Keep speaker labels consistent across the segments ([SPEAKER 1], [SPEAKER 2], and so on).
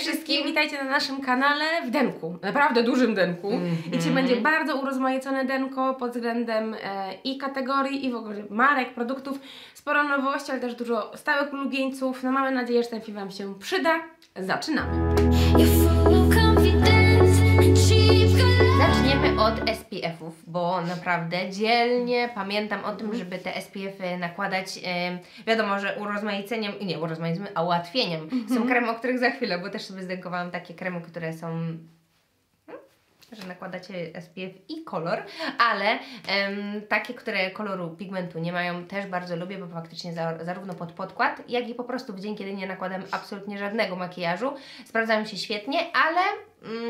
[SPEAKER 1] wszystkim, witajcie na naszym kanale w denku, naprawdę dużym denku.
[SPEAKER 2] Mhm.
[SPEAKER 1] I Dzisiaj będzie bardzo urozmaicone denko pod względem e, i kategorii, i w ogóle marek, produktów. Sporo nowości, ale też dużo stałych ulubieńców. No mamy nadzieję, że ten film Wam się przyda. Zaczynamy!
[SPEAKER 2] Od SPF-ów, bo naprawdę dzielnie pamiętam o
[SPEAKER 1] Mhm.
[SPEAKER 2] tym, żeby te SPF-y nakładać. em, wiadomo, że urozmaiceniem, nie urozmaiceniem, a ułatwieniem
[SPEAKER 1] Mhm.
[SPEAKER 2] są kremy, o których za chwilę, bo też sobie zdękowałam takie kremy, które są hmm, że nakładacie SPF i kolor, ale em, takie, które koloru pigmentu nie mają, też bardzo lubię, bo faktycznie za, zarówno pod podkład, jak i po prostu w dzień, kiedy nie nakładam absolutnie żadnego makijażu, sprawdzają się świetnie, ale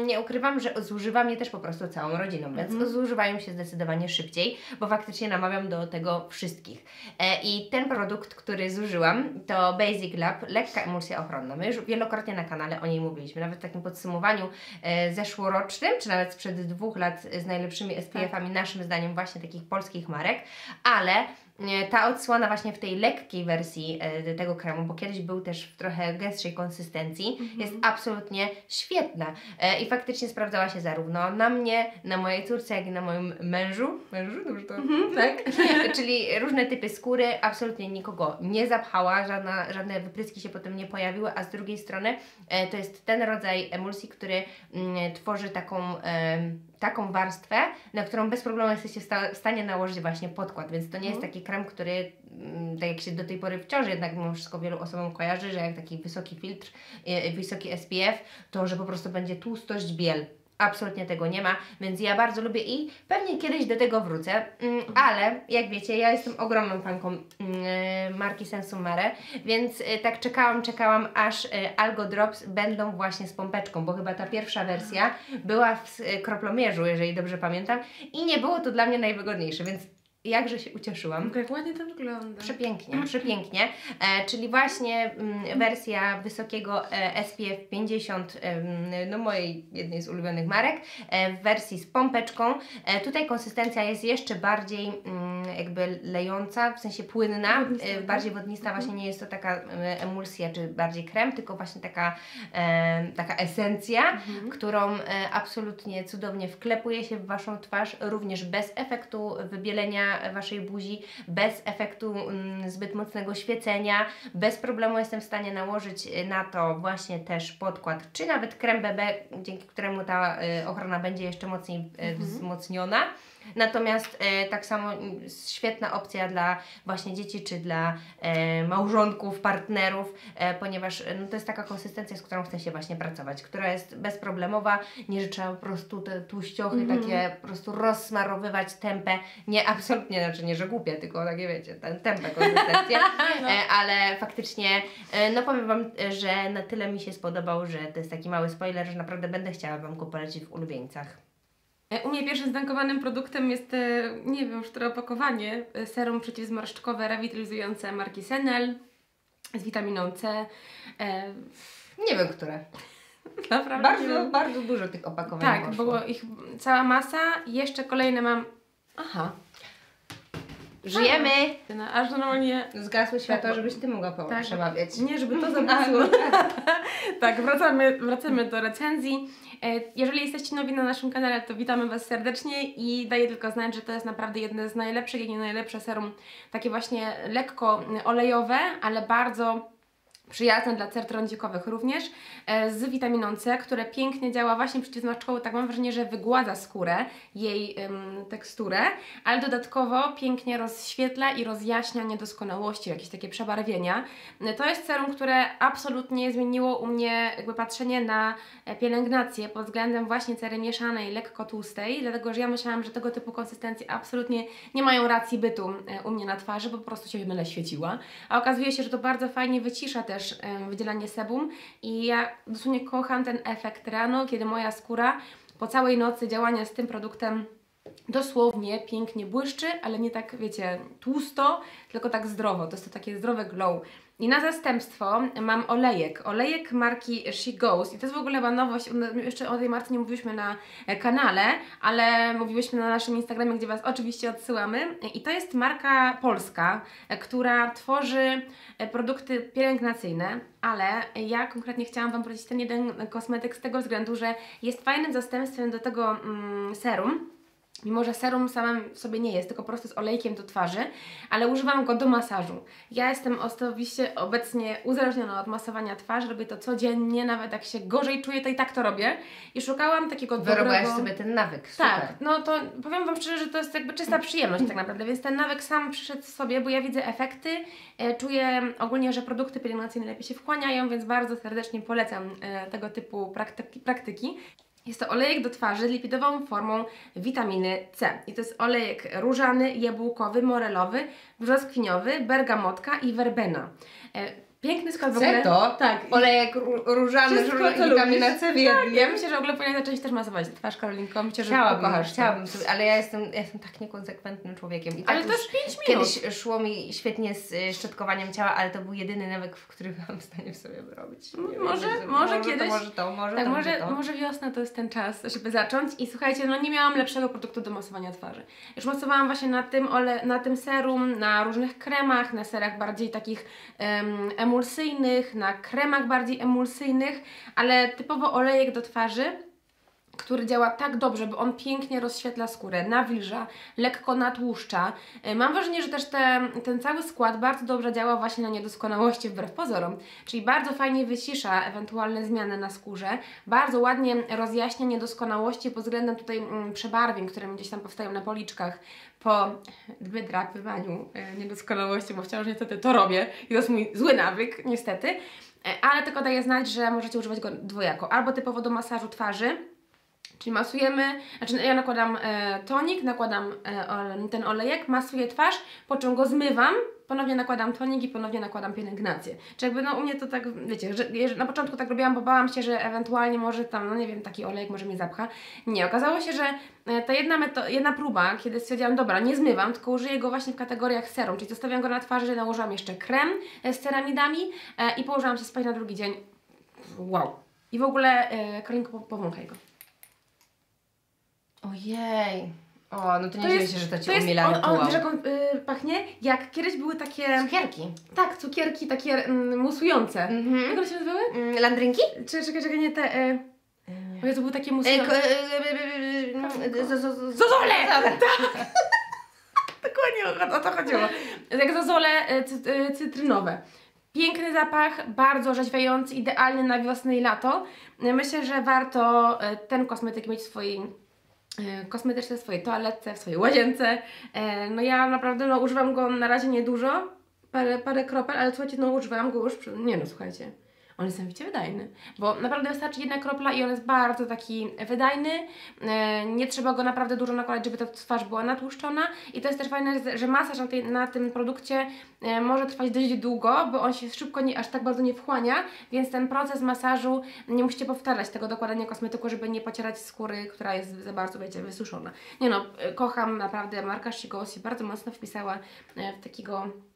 [SPEAKER 2] nie ukrywam, że zużywam je też po prostu całą rodziną, więc zużywają się zdecydowanie szybciej, bo faktycznie namawiam do tego wszystkich. E, I ten produkt, który zużyłam, to Basic Lab, lekka emulsja ochronna. My już wielokrotnie na kanale o niej mówiliśmy, nawet w takim podsumowaniu e, zeszłorocznym, czy nawet sprzed dwóch lat z najlepszymi SPF-ami, naszym zdaniem właśnie takich polskich marek, ale ta odsłona właśnie w tej lekkiej wersji e, tego kremu, bo kiedyś był też w trochę gęstszej konsystencji, jest absolutnie świetna e, i faktycznie sprawdzała się zarówno na mnie, na mojej córce, jak i na moim mężu. Mężu? Dobrze to? Tak? Czyli różne typy skóry, absolutnie nikogo nie zapchała, żadna, żadne wypryski się potem nie pojawiły, a z drugiej strony e, to jest ten rodzaj emulsji, który mm, tworzy taką, taką warstwę, na którą bez problemu jesteście w sta- w stanie nałożyć właśnie podkład, więc to nie jest taki krem, który mm, tak jak się do tej pory wciąż jednak mimo wszystko wielu osobom kojarzy, że jak taki wysoki filtr, e, wysoki SPF, to że po prostu będzie tłustość biel. Absolutnie tego nie ma, więc ja bardzo lubię i pewnie kiedyś do tego wrócę, mm, ale jak wiecie, ja jestem ogromną fanką mm, e, marki Sensumere, więc e, tak czekałam, czekałam, aż e, Algo Drops będą właśnie z pompeczką, bo chyba ta pierwsza wersja była w kroplomierzu, jeżeli dobrze pamiętam, i nie było to dla mnie najwygodniejsze, więc jakże się ucieszyłam.
[SPEAKER 1] Jak ładnie to wygląda.
[SPEAKER 2] Przepięknie, przepięknie. E, czyli właśnie mm, wersja wysokiego e, SPF 50, em, no mojej jednej z ulubionych marek, e, w wersji z pompeczką. E, tutaj konsystencja jest jeszcze bardziej mm, jakby lejąca, w sensie płynna,
[SPEAKER 1] Wodnista,
[SPEAKER 2] e,
[SPEAKER 1] tak?
[SPEAKER 2] bardziej wodnista, właśnie nie jest to taka e, emulsja czy bardziej krem, tylko właśnie taka, e, taka esencja, którą e, absolutnie cudownie wklepuje się w Waszą twarz, również bez efektu wybielenia Waszej buzi, bez efektu mm, zbyt mocnego świecenia, bez problemu jestem w stanie nałożyć e, na to właśnie też podkład, czy nawet krem BB, dzięki któremu ta e, ochrona będzie jeszcze mocniej e, wzmocniona. Natomiast e, tak samo mm, świetna opcja dla właśnie dzieci, czy dla e, małżonków, partnerów, e, ponieważ e, no, to jest taka konsystencja, z którą chce się właśnie pracować, która jest bezproblemowa, nie że trzeba po prostu te tłuściochy takie po prostu rozsmarowywać tempę, nie absolutnie, znaczy nie, że głupie, tylko takie wiecie, ten tempę konsystencję, e, ale faktycznie, e, no powiem Wam, że na tyle mi się spodobał, że to jest taki mały spoiler, że naprawdę będę chciała Wam go polecić w ulubieńcach.
[SPEAKER 1] E, U mnie pierwszym zdankowanym produktem jest, e, nie wiem już które opakowanie, e, serum przeciwzmarszczkowe rewitalizujące marki Senel z witaminą C. E,
[SPEAKER 2] Nie wiem, które.
[SPEAKER 1] naprawdę
[SPEAKER 2] Bardzo, bardzo dużo tych opakowań
[SPEAKER 1] Tak,
[SPEAKER 2] poszło.
[SPEAKER 1] było ich cała masa. Jeszcze kolejne mam.
[SPEAKER 2] Aha. Żyjemy!
[SPEAKER 1] No, aż normalnie.
[SPEAKER 2] Zgasły światło,
[SPEAKER 1] Tak,
[SPEAKER 2] żebyś Ty mogła po-
[SPEAKER 1] tak.
[SPEAKER 2] przemawiać.
[SPEAKER 1] Nie, żeby to zagasło.
[SPEAKER 2] no
[SPEAKER 1] tak, wracamy, wracamy do recenzji. E, Jeżeli jesteście nowi na naszym kanale, to witamy Was serdecznie i daję tylko znać, że to jest naprawdę jedne z najlepszych, jak nie najlepsze serum, takie właśnie lekko olejowe, ale bardzo przyjazne dla cer trądzikowych również, e, z witaminą C, które pięknie działa właśnie przeciwzmarszczkowo, tak mam wrażenie, że wygładza skórę, jej em, teksturę, ale dodatkowo pięknie rozświetla i rozjaśnia niedoskonałości, jakieś takie przebarwienia. E, To jest serum, które absolutnie zmieniło u mnie jakby patrzenie na e, pielęgnację pod względem właśnie cery mieszanej, lekko tłustej, dlatego że ja myślałam, że tego typu konsystencje absolutnie nie mają racji bytu u mnie na twarzy, bo po prostu się mylę świeciła. A okazuje się, że to bardzo fajnie wycisza też e, wydzielanie sebum i ja dosłownie kocham ten efekt rano, kiedy moja skóra po całej nocy działania z tym produktem dosłownie pięknie błyszczy, ale nie tak, wiecie, tłusto, tylko tak zdrowo. To jest to takie zdrowe glow. I na zastępstwo mam olejek. Olejek marki She Goes. I to jest w ogóle chyba nowość. Jeszcze o tej marce nie mówiliśmy na e, kanale, ale mówiłyśmy na naszym Instagramie, gdzie Was oczywiście odsyłamy. I to jest marka polska, e, która tworzy e, produkty pielęgnacyjne, ale ja konkretnie chciałam Wam polecić ten jeden kosmetyk z tego względu, że jest fajnym zastępstwem do tego mm, serum. Mimo, że serum samym sobie nie jest, tylko po prostu z olejkiem do twarzy, ale używam go do masażu. Ja jestem osobiście obecnie uzależniona od masowania twarzy, robię to codziennie, nawet jak się gorzej czuję, to i tak to robię. I szukałam takiego
[SPEAKER 2] Wyrobiłaś
[SPEAKER 1] dobrego...
[SPEAKER 2] sobie ten nawyk, super.
[SPEAKER 1] Tak, no to powiem Wam szczerze, że to jest jakby czysta przyjemność tak naprawdę, więc ten nawyk sam przyszedł sobie, bo ja widzę efekty, e, czuję ogólnie, że produkty pielęgnacyjne lepiej się wchłaniają, więc bardzo serdecznie polecam e, tego typu praktyki. praktyki. Jest to olejek do twarzy z lipidową formą witaminy C. I to jest olejek różany, jabłkowy, morelowy, brzoskwiniowy, bergamotka i werbena. Piękny skład w ogóle.
[SPEAKER 2] to?
[SPEAKER 1] Tak.
[SPEAKER 2] Olejek ró- różany,
[SPEAKER 1] Wszystko,
[SPEAKER 2] i witamina. C w jednym.
[SPEAKER 1] Ja myślę, że w ogóle powinien zacząć też masować twarz Karolinko. Myślę, że
[SPEAKER 2] Chciałabym,
[SPEAKER 1] pokochasz to.
[SPEAKER 2] chciałabym sobie, ale ja jestem, ja jestem tak niekonsekwentnym człowiekiem. I tak
[SPEAKER 1] Ale to
[SPEAKER 2] już
[SPEAKER 1] jest 5 minut.
[SPEAKER 2] Kiedyś szło mi świetnie z y, szczotkowaniem ciała, ale to był jedyny nawyk, w który byłam w stanie w sobie wyrobić. Nie wiem,
[SPEAKER 1] Może-
[SPEAKER 2] że-
[SPEAKER 1] może
[SPEAKER 2] to,
[SPEAKER 1] kiedyś.
[SPEAKER 2] może to, może
[SPEAKER 1] Tak,
[SPEAKER 2] to,
[SPEAKER 1] może,
[SPEAKER 2] to.
[SPEAKER 1] może wiosna to jest ten czas, żeby zacząć. I słuchajcie, no nie miałam lepszego produktu do masowania twarzy. Już masowałam właśnie na tym, ole, na tym serum, na różnych kremach, na serach bardziej takich em, emulsyjnych, na kremach bardziej emulsyjnych, ale typowo olejek do twarzy który działa tak dobrze, bo on pięknie rozświetla skórę, nawilża, lekko natłuszcza. Y, Mam wrażenie, że też te, ten cały skład bardzo dobrze działa właśnie na niedoskonałości wbrew pozorom, czyli bardzo fajnie wycisza ewentualne zmiany na skórze, bardzo ładnie rozjaśnia niedoskonałości pod względem tutaj mm, przebarwień, które gdzieś tam powstają na policzkach po wydrapywaniu e, niedoskonałości, bo wciąż niestety to robię i to jest mój zły nawyk, niestety. E, Ale tylko daję znać, że możecie używać go dwojako, albo typowo do masażu twarzy, Czyli masujemy, znaczy ja nakładam e, tonik, nakładam e, ten olejek, masuję twarz, po czym go zmywam, ponownie nakładam tonik i ponownie nakładam pielęgnację. Czy jakby no u mnie to tak, wiecie, że, na początku tak robiłam, bo bałam się, że ewentualnie może tam, no nie wiem, taki olejek może mnie zapcha. Nie, okazało się, że e, ta jedna, jedna próba, kiedy stwierdziłam, dobra, nie zmywam, tylko użyję go właśnie w kategoriach serum, czyli zostawiam go na twarzy, nałożyłam jeszcze krem e, z ceramidami e, i położyłam się spać na drugi dzień. Wow. I w ogóle, e, Karolinko, po- powąchaj go.
[SPEAKER 2] Ojej. O, no to nie dziwię się, że to Ci
[SPEAKER 1] To jest,
[SPEAKER 2] umiela
[SPEAKER 1] on, on, wiesz jak on y, pachnie? Jak kiedyś były takie,
[SPEAKER 2] Cukierki.
[SPEAKER 1] tak, cukierki takie mm, musujące.
[SPEAKER 2] Mhm.
[SPEAKER 1] Jak one się nazywały?
[SPEAKER 2] Mm, Landrynki?
[SPEAKER 1] Czy, czekaj, czekaj, nie te, y, o Jezu, były takie
[SPEAKER 2] E,
[SPEAKER 1] musujące.
[SPEAKER 2] e, e, e,
[SPEAKER 1] Zozole! Dokładnie o, to chodziło. Jak zozole y, cy, y, cytrynowe. Piękny zapach, bardzo orzeźwiający, idealny na wiosnę i lato. Y, Myślę, że warto y, ten kosmetyk mieć w swojej y, kosmetyczce, w swojej toaletce, w swojej łazience. E, No ja naprawdę no, używam go na razie niedużo, parę, parę kropel, ale słuchajcie, no używam go już, nie no słuchajcie, on jest niesamowicie wydajny, bo naprawdę wystarczy jedna kropla i on jest bardzo taki wydajny, e, nie trzeba go naprawdę dużo nakładać, żeby ta twarz była natłuszczona. I to jest też fajne, że masaż na, tej, na tym produkcie e, może trwać dość długo, bo on się szybko nie, aż tak bardzo nie wchłania, więc ten proces masażu nie musicie powtarzać tego dokładania kosmetyku, żeby nie pocierać skóry, która jest za bardzo, wiecie, wysuszona. Nie no, e, kocham naprawdę, marka Shigos się bardzo mocno wpisała w takiego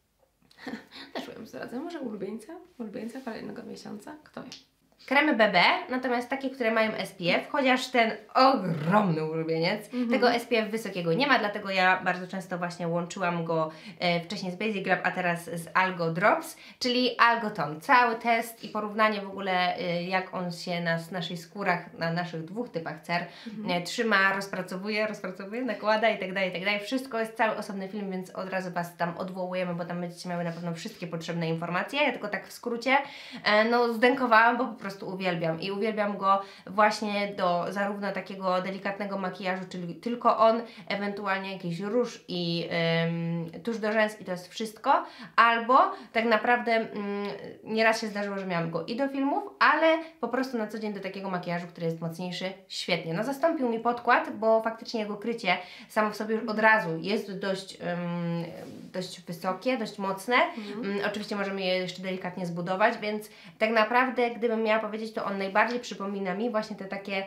[SPEAKER 1] też powiem zdradzę, może ulubieńca, ulubieńca kolejnego miesiąca, kto wie.
[SPEAKER 2] Kremy BB, natomiast takie, które mają SPF, chociaż ten ogromny ulubieniec, tego SPF wysokiego nie ma, dlatego ja bardzo często właśnie łączyłam go e, wcześniej z Basic Grab, a teraz z Algo Drops, czyli Algoton. Cały test i porównanie w ogóle, e, jak on się na naszej skórach, na naszych dwóch typach cer e, trzyma, rozpracowuje, rozpracowuje, nakłada i tak dalej, i tak dalej. Wszystko jest cały osobny film, więc od razu Was tam odwołujemy, bo tam będziecie miały na pewno wszystkie potrzebne informacje. Ja tylko tak w skrócie, e, no zdękowałam, bo po prostu uwielbiam i uwielbiam go właśnie do zarówno takiego delikatnego makijażu, czyli tylko on, ewentualnie jakiś róż i ym, tusz do rzęs i to jest wszystko, albo tak naprawdę mm, nieraz się zdarzyło, że miałam go i do filmów, ale po prostu na co dzień do takiego makijażu, który jest mocniejszy, świetnie. No zastąpił mi podkład, bo faktycznie jego krycie samo w sobie już od razu jest dość, ym, dość wysokie, dość mocne. Mm, oczywiście możemy je jeszcze delikatnie zbudować, więc tak naprawdę, gdybym miała powiedzieć, to on najbardziej przypomina mi właśnie te takie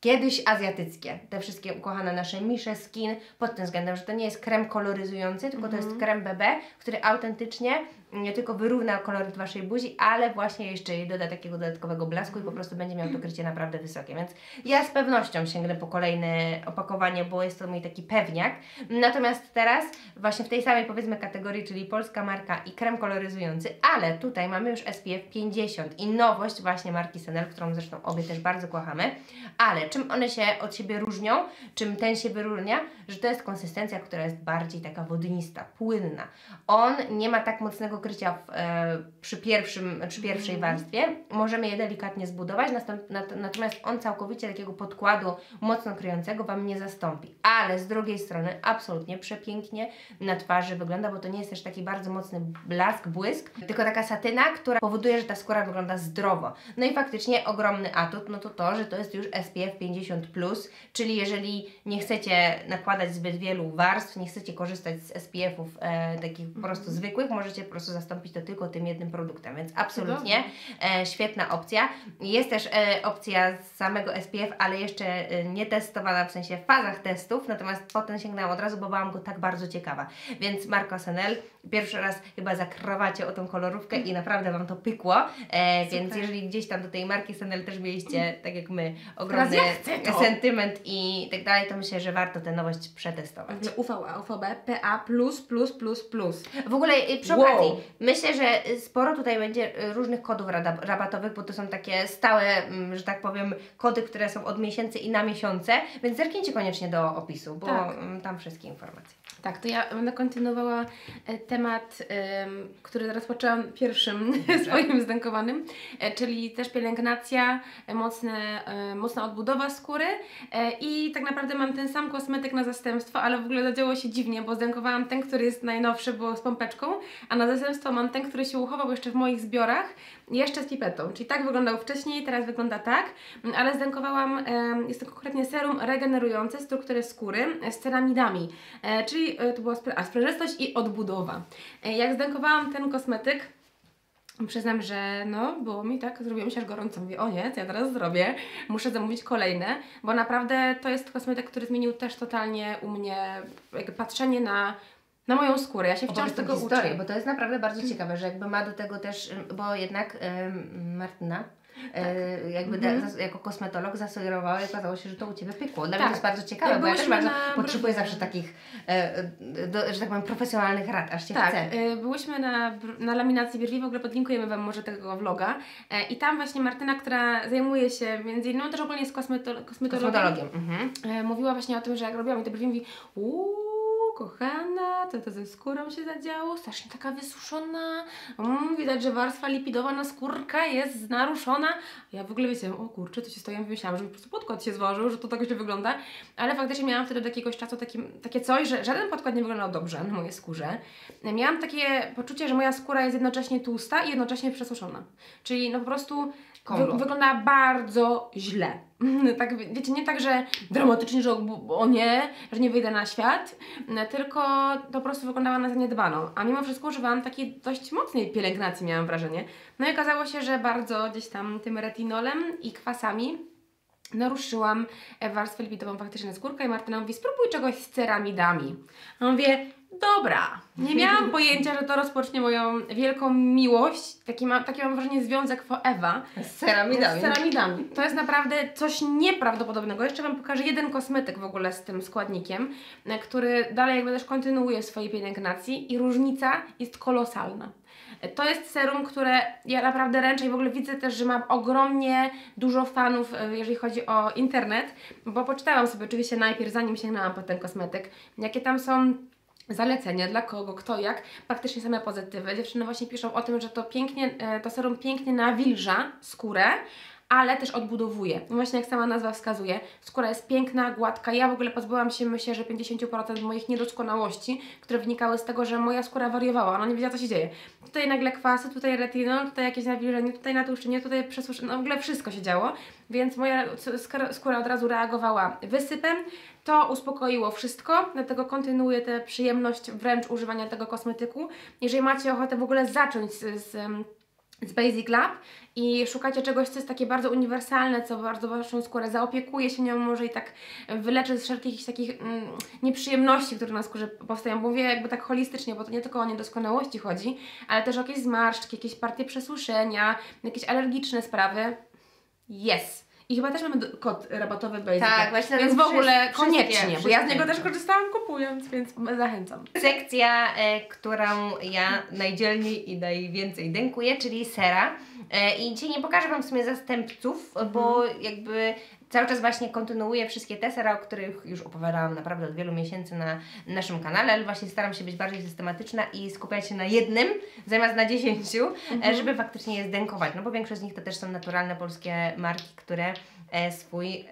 [SPEAKER 2] kiedyś azjatyckie, te wszystkie ukochane nasze Misze Skin, pod tym względem, że to nie jest krem koloryzujący, tylko to jest krem BB, który autentycznie nie tylko wyrówna koloryt Waszej buzi, ale właśnie jeszcze jej doda takiego dodatkowego blasku i po prostu będzie miał to krycie naprawdę wysokie. Więc ja z pewnością sięgnę po kolejne opakowanie, bo jest to mój taki pewniak. Natomiast teraz właśnie w tej samej powiedzmy kategorii, czyli polska marka i krem koloryzujący, ale tutaj mamy już SPF 50 i nowość właśnie marki Senel, którą zresztą obie też bardzo kochamy. Ale czym one się od siebie różnią, czym ten się wyróżnia, że to jest konsystencja, która jest bardziej taka wodnista, płynna. On nie ma tak mocnego krycia w, e, przy, pierwszym, przy pierwszej warstwie. Możemy je delikatnie zbudować, natomiast on całkowicie takiego podkładu mocno kryjącego Wam nie zastąpi. Ale z drugiej strony absolutnie przepięknie na twarzy wygląda, bo to nie jest też taki bardzo mocny blask, błysk, tylko taka satyna, która powoduje, że ta skóra wygląda zdrowo. No i faktycznie ogromny atut, no to to, że to jest już SPF 50+, czyli jeżeli nie chcecie nakładać zbyt wielu warstw, nie chcecie korzystać z SPF-ów e, takich po prostu zwykłych, możecie po prostu zastąpić to tylko tym jednym produktem, więc absolutnie e, świetna opcja. Jest też e, opcja z samego SPF, ale jeszcze e, nie testowana w sensie w fazach testów, natomiast potem sięgnęłam od razu, bo byłam go tak bardzo ciekawa. Więc Marco Senel, pierwszy raz chyba zakrawacie o tą kolorówkę i naprawdę Wam to pykło, e, więc jeżeli gdzieś tam do tej marki Senel też mieliście, tak jak my, ogromny
[SPEAKER 1] ja
[SPEAKER 2] sentyment i tak dalej, to myślę, że warto tę nowość przetestować.
[SPEAKER 1] UVA, UVB, PA++++.
[SPEAKER 2] W ogóle y, przy
[SPEAKER 1] Wow.
[SPEAKER 2] okazji, myślę, że y, sporo tutaj będzie y, różnych kodów rabatowych, bo to są takie stałe, mm, że tak powiem, kody, które są od miesięcy i na miesiące, więc zerknijcie koniecznie do opisu, bo
[SPEAKER 1] Tak.
[SPEAKER 2] mm, tam wszystkie informacje.
[SPEAKER 1] Tak, to ja będę kontynuowała e, temat, em, który rozpoczęłam pierwszym swoim zdękowanym, e, czyli też pielęgnacja, e, mocne, mocna odbudowa skóry e, i tak naprawdę mam ten sam kosmetyk na zastępstwo, ale w ogóle zadziało się dziwnie, bo zdękowałam ten, który jest najnowszy, bo z pompeczką, a na zastępstwo mam ten, który się uchował jeszcze w moich zbiorach, jeszcze z pipetą, czyli tak wyglądał wcześniej, teraz wygląda tak, ale zdękowałam, em, jest to konkretnie serum regenerujące strukturę skóry e, z ceramidami, e, czyli e, to była sprężystość i odbudowa. Jak zdękowałam ten kosmetyk, Przyznam, że no, było mi tak, zrobiło mi się aż gorąco. Mówię, o nie, co ja teraz zrobię? Muszę zamówić kolejne, bo naprawdę to jest kosmetyk, który zmienił też totalnie u mnie patrzenie na, na moją skórę. Ja się wciąż tego
[SPEAKER 2] historię,
[SPEAKER 1] uczę.
[SPEAKER 2] bo to jest naprawdę bardzo ciekawe, że jakby ma do tego też, bo jednak ym, Martyna y, jakby
[SPEAKER 1] Mhm.
[SPEAKER 2] da, zas- jako kosmetolog zasugerowała i okazało się, że to u Ciebie pykło. Dla mnie
[SPEAKER 1] Tak.
[SPEAKER 2] to jest bardzo ciekawe, bo ja też bardzo
[SPEAKER 1] na
[SPEAKER 2] potrzebuję zawsze takich, e, do, że tak powiem, profesjonalnych rad, aż się
[SPEAKER 1] Tak,
[SPEAKER 2] chce.
[SPEAKER 1] y, byłyśmy na, na laminacji brwi, w ogóle podlinkujemy Wam może tego vloga. E, I tam właśnie Martyna, która zajmuje się między innymi też ogólnie z kosmeto- kosmetologiem,
[SPEAKER 2] Kosmetologiem. Mhm.
[SPEAKER 1] e, mówiła właśnie o tym, że jak robiłam te brwi, mówi uuu, kochana, to to ze skórą się zadziało, strasznie taka wysuszona, mm, widać, że warstwa lipidowa na skórka jest naruszona. Ja w ogóle wiecie, o kurczę, to się stoi, ja myślałam, że po prostu podkład się złożył, że to tak źle wygląda, ale faktycznie miałam wtedy od jakiegoś czasu taki, takie coś, że żaden podkład nie wyglądał dobrze na mojej skórze. Miałam takie poczucie, że moja skóra jest jednocześnie tłusta i jednocześnie przesuszona. Czyli no po prostu wy, wygląda bardzo źle. Tak, wie- wiecie, nie tak, że dramatycznie, że o, nie, że nie wyjdę na świat, tylko to po prostu wyglądała na zaniedbaną. A mimo wszystko używałam takiej dość mocnej pielęgnacji, miałam wrażenie. No i okazało się, że bardzo gdzieś tam tym retinolem i kwasami naruszyłam warstwę lipidową faktycznie na skórkę i Martyna mówi, spróbuj czegoś z ceramidami. A mówię, dobra. Nie miałam pojęcia, że to rozpocznie moją wielką miłość. Taki, ma, taki mam wrażenie związek forever.
[SPEAKER 2] Z ceramidami.
[SPEAKER 1] Z ceramidami. To jest naprawdę coś nieprawdopodobnego. Jeszcze Wam pokażę jeden kosmetyk w ogóle z tym składnikiem, e, który dalej jakby też kontynuuje w swojej pielęgnacji i różnica jest kolosalna. E, To jest serum, które ja naprawdę ręczę i w ogóle widzę też, że ma ogromnie dużo fanów, e, jeżeli chodzi o internet, bo poczytałam sobie oczywiście najpierw, zanim sięgnęłam po ten kosmetyk, jakie tam są zalecenia, dla kogo, kto, jak, faktycznie same pozytywy. Dziewczyny właśnie piszą o tym, że to pięknie, e, to serum pięknie nawilża skórę, ale też odbudowuje. I Właśnie jak sama nazwa wskazuje, skóra jest piękna, gładka. Ja w ogóle pozbyłam się, myślę, że 50% moich niedoskonałości, które wynikały z tego, że moja skóra wariowała, ona nie wiedziała, co się dzieje. Tutaj nagle kwasy, tutaj retinol, tutaj jakieś nawilżenie, tutaj natłuszczenie, tutaj przesuszenie, no w ogóle wszystko się działo, więc moja skóra- od razu reagowała wysypem. To uspokoiło wszystko, dlatego kontynuuję tę przyjemność wręcz używania tego kosmetyku. Jeżeli macie ochotę w ogóle zacząć z, z z Basic Lab i szukacie czegoś, co jest takie bardzo uniwersalne, co bardzo Waszą skórę zaopiekuje się nią, może i tak wyleczy z wszelkich takich mm, nieprzyjemności, które na skórze powstają. Mówię jakby tak holistycznie, bo to nie tylko o niedoskonałości chodzi, ale też o jakieś zmarszczki, jakieś partie przesuszenia, jakieś alergiczne sprawy. Yes! I chyba też mamy do- kod rabatowy Basic
[SPEAKER 2] Tak, właśnie
[SPEAKER 1] więc w ogóle koniecznie, bo ja z niego też korzystałam kupując, więc zachęcam.
[SPEAKER 2] Sekcja, e, którą ja najdzielniej i najwięcej dękuję, czyli sera. E, I dzisiaj nie pokażę Wam w sumie zastępców, bo jakby cały czas właśnie kontynuuję wszystkie te sera, o których już opowiadałam naprawdę od wielu miesięcy na naszym kanale, ale właśnie staram się być bardziej systematyczna i skupiać się na jednym zamiast na dziesięciu, e, żeby faktycznie je zdękować. No bo większość z nich to też są naturalne polskie marki, które e, swój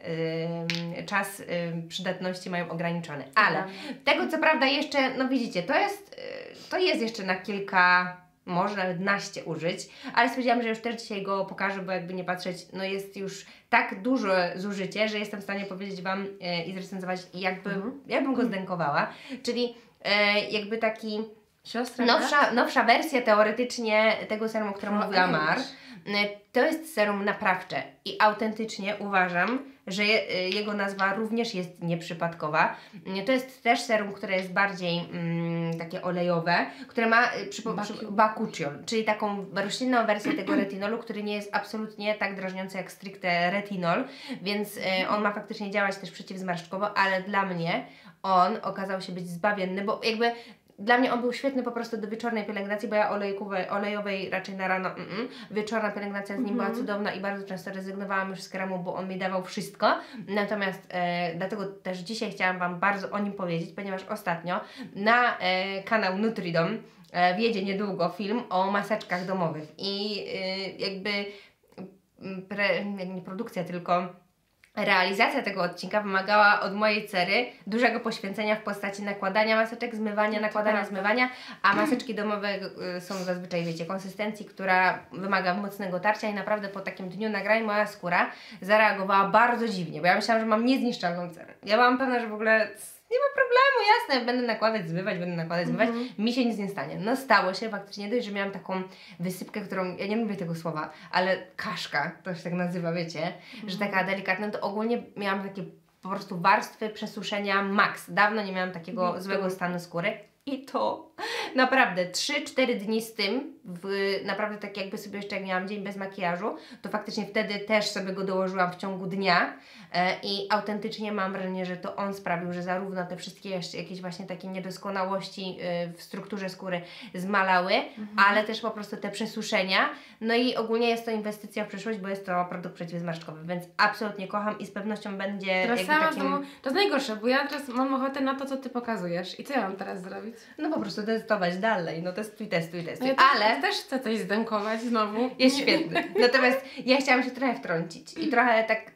[SPEAKER 2] czas przydatności mają ograniczony. Ale tego co prawda jeszcze, no widzicie, to jest, y, to jest jeszcze na kilka, może nawet naście użyć, ale stwierdziłam, że już też dzisiaj go pokażę, bo jakby nie patrzeć, no jest już tak duże zużycie, że jestem w stanie powiedzieć Wam y, i zrecenzować jakby,
[SPEAKER 1] Mhm.
[SPEAKER 2] jak bym go zdękowała, czyli e, jakby taki
[SPEAKER 1] Siostra,
[SPEAKER 2] nowsza, nowsza wersja teoretycznie tego serum, o którym
[SPEAKER 1] O,
[SPEAKER 2] mówiła
[SPEAKER 1] ej.
[SPEAKER 2] Y, To jest serum naprawcze i autentycznie uważam, że je, y, jego nazwa również jest nieprzypadkowa. Y, To jest też serum, które jest bardziej mm, takie olejowe, które ma przypo-
[SPEAKER 1] Baku-
[SPEAKER 2] przy- bakuchiol, czyli taką roślinną wersję tego retinolu, który nie jest absolutnie tak drażniący jak stricte retinol, więc y, on ma faktycznie działać też przeciwzmarszczkowo, ale dla mnie on okazał się być zbawienny, bo jakby dla mnie on był świetny po prostu do wieczornej pielęgnacji, bo ja olejkowej, olejowej raczej na rano, mm, mm. wieczorna pielęgnacja z nim była cudowna i bardzo często rezygnowałam już z kremu, bo on mi dawał wszystko. Natomiast e, dlatego też dzisiaj chciałam Wam bardzo o nim powiedzieć, ponieważ ostatnio na e, kanał Nutridom e, wjedzie niedługo film o maseczkach domowych i e, jakby mm, pre, nie produkcja, tylko Realizacja tego odcinka wymagała od mojej cery dużego poświęcenia w postaci nakładania maseczek, zmywania, nakładania,
[SPEAKER 1] prawda.
[SPEAKER 2] zmywania, a maseczki domowe y, są zazwyczaj, wiecie, konsystencji, która wymaga mocnego tarcia i naprawdę po takim dniu nagrań moja skóra zareagowała bardzo dziwnie, bo ja myślałam, że mam niezniszczalną cerę. Ja byłam pewna, że w ogóle nie ma problemu, jasne, będę nakładać, zmywać, będę nakładać, zmywać, mi się nic nie stanie. No stało się faktycznie dość, że miałam taką wysypkę, którą, ja nie lubię tego słowa, ale kaszka, to się tak nazywa, wiecie, że taka delikatna, to ogólnie miałam takie po prostu warstwy przesuszenia max. Dawno nie miałam takiego
[SPEAKER 1] Mhm.
[SPEAKER 2] złego stanu skóry. I to naprawdę 3-4 dni z tym, w, naprawdę tak jakby sobie jeszcze jak miałam dzień bez makijażu, to faktycznie wtedy też sobie go dołożyłam w ciągu dnia e, i autentycznie mam wrażenie, że to on sprawił, że zarówno te wszystkie jeszcze jakieś właśnie takie niedoskonałości e, w strukturze skóry zmalały, ale też po prostu te przesuszenia. No i ogólnie jest to inwestycja w przyszłość, bo jest to produkt przeciwzmarszczkowy, więc absolutnie kocham i z pewnością będzie
[SPEAKER 1] Teraz
[SPEAKER 2] jakby takim...
[SPEAKER 1] znowu, to jest najgorsze, bo ja teraz mam ochotę na to, co Ty pokazujesz. I co ja mam teraz zrobić?
[SPEAKER 2] No po prostu testować dalej, no testuj, testuj,
[SPEAKER 1] No
[SPEAKER 2] testuj,
[SPEAKER 1] ja też,
[SPEAKER 2] ale...
[SPEAKER 1] też chcę coś zdękować znowu.
[SPEAKER 2] Jest świetny. Natomiast ja chciałam się trochę wtrącić i trochę tak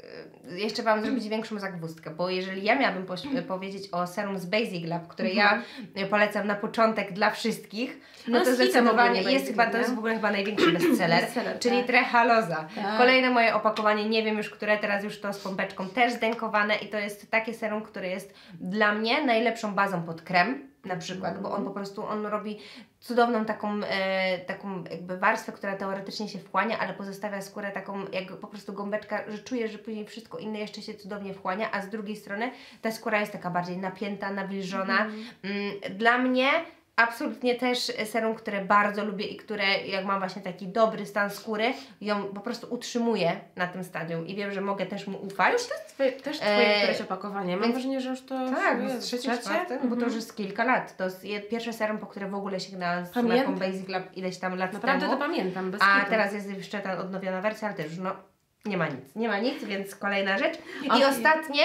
[SPEAKER 2] y, jeszcze Wam zrobić większą zagwózdkę, bo jeżeli ja miałabym powiedzieć o serum z Basic Lab, które ja y, polecam na początek dla wszystkich, no
[SPEAKER 1] No
[SPEAKER 2] to zdecydowanie jest
[SPEAKER 1] Basic
[SPEAKER 2] chyba, to jest w ogóle chyba największy bestseller,
[SPEAKER 1] Bestseller,
[SPEAKER 2] czyli
[SPEAKER 1] tak.
[SPEAKER 2] Trehaloza.
[SPEAKER 1] Tak.
[SPEAKER 2] Kolejne moje opakowanie, nie wiem już które, teraz już to z pompeczką też zdękowane i to jest takie serum, które jest dla mnie najlepszą bazą pod krem na przykład, bo on po prostu, on robi cudowną taką, e, taką jakby warstwę, która teoretycznie się wchłania, ale pozostawia skórę taką jak po prostu gąbeczka, że czujesz, że później wszystko inne jeszcze się cudownie wchłania, a z drugiej strony ta skóra jest taka bardziej napięta, nawilżona. Mm, Dla mnie absolutnie też serum, które bardzo lubię i które jak mam właśnie taki dobry stan skóry, ją po prostu utrzymuję na tym stadium i wiem, że mogę też mu ufać.
[SPEAKER 1] To jest twoje, też Twoje
[SPEAKER 2] E,
[SPEAKER 1] któreś opakowanie. Mam wrażenie, że już to
[SPEAKER 2] Tak,
[SPEAKER 1] już jest
[SPEAKER 2] trzecie, czwarte, no bo to już jest kilka lat. To jest je- pierwsze serum, po które w ogóle sięgnęłam z marką Basic Lab ileś tam lat
[SPEAKER 1] Naprawdę
[SPEAKER 2] temu.
[SPEAKER 1] to pamiętam, bez
[SPEAKER 2] A
[SPEAKER 1] kitu.
[SPEAKER 2] teraz jest jeszcze ta odnowiona wersja, ale też no nie ma nic. Nie ma nic, więc kolejna rzecz. I
[SPEAKER 1] Okej.
[SPEAKER 2] ostatnie,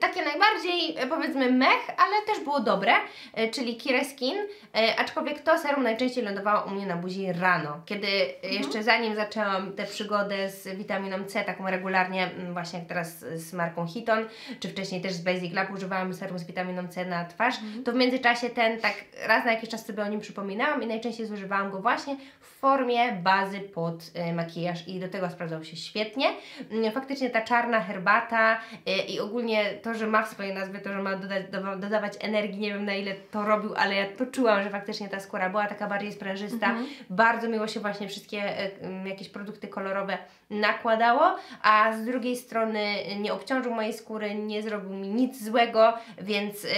[SPEAKER 2] takie najbardziej e, powiedzmy mech, ale też było dobre, e, czyli Kire Skin, e, aczkolwiek to serum najczęściej lądowało u mnie na buzi rano, kiedy e, jeszcze zanim zaczęłam tę przygodę z witaminą C taką regularnie, właśnie jak teraz z marką Hiton, czy wcześniej też z Basic Lab używałam serum z witaminą C na twarz, to w międzyczasie ten tak raz na jakiś czas sobie o nim przypominałam i najczęściej zużywałam go właśnie w formie bazy pod e, makijaż i do tego sprawdzał się świetnie. Mm, Faktycznie ta czarna herbata e, i ogólnie ogólnie to, że ma w swojej nazwie, to, że ma dodać, do, dodawać energii, nie wiem na ile to robił, ale ja to czułam, że faktycznie ta skóra była taka bardziej sprężysta. Bardzo miło się właśnie wszystkie m, jakieś produkty kolorowe nakładało, a z drugiej strony nie obciążył mojej skóry, nie zrobił mi nic złego, więc e,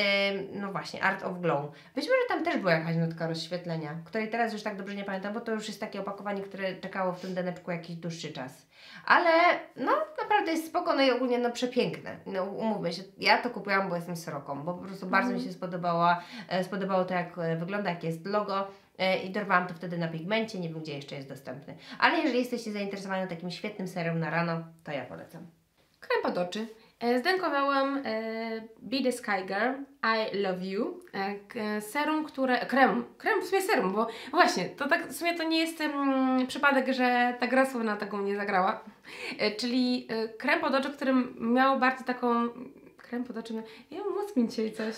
[SPEAKER 2] no właśnie, Art of Glow. Być może tam też była jakaś nutka rozświetlenia, której teraz już tak dobrze nie pamiętam, bo to już jest takie opakowanie, które czekało w tym deneczku jakiś dłuższy czas. Ale no naprawdę jest spoko, no i ogólnie no przepiękne. No umówmy się, ja to kupiłam, bo jestem sroką, bo po prostu bardzo mi się spodobała, e, spodobało to jak e, wygląda, jak jest logo e, i dorwałam to wtedy na pigmencie, nie wiem gdzie jeszcze jest dostępny. Ale jeżeli jesteście zainteresowani takim świetnym serum na rano, to ja polecam.
[SPEAKER 1] Krem pod oczy. E, Zdenkowałam e, Be the Sky Girl, I Love You. E, serum, które... Krem. Krem, w sumie serum, bo właśnie, to tak w sumie to nie jest mm, przypadek, że ta gra słowna taką mnie zagrała. Czyli krem pod oczy, który miał bardzo taką... Krem pod oczy... Ja mózg mi dzisiaj coś...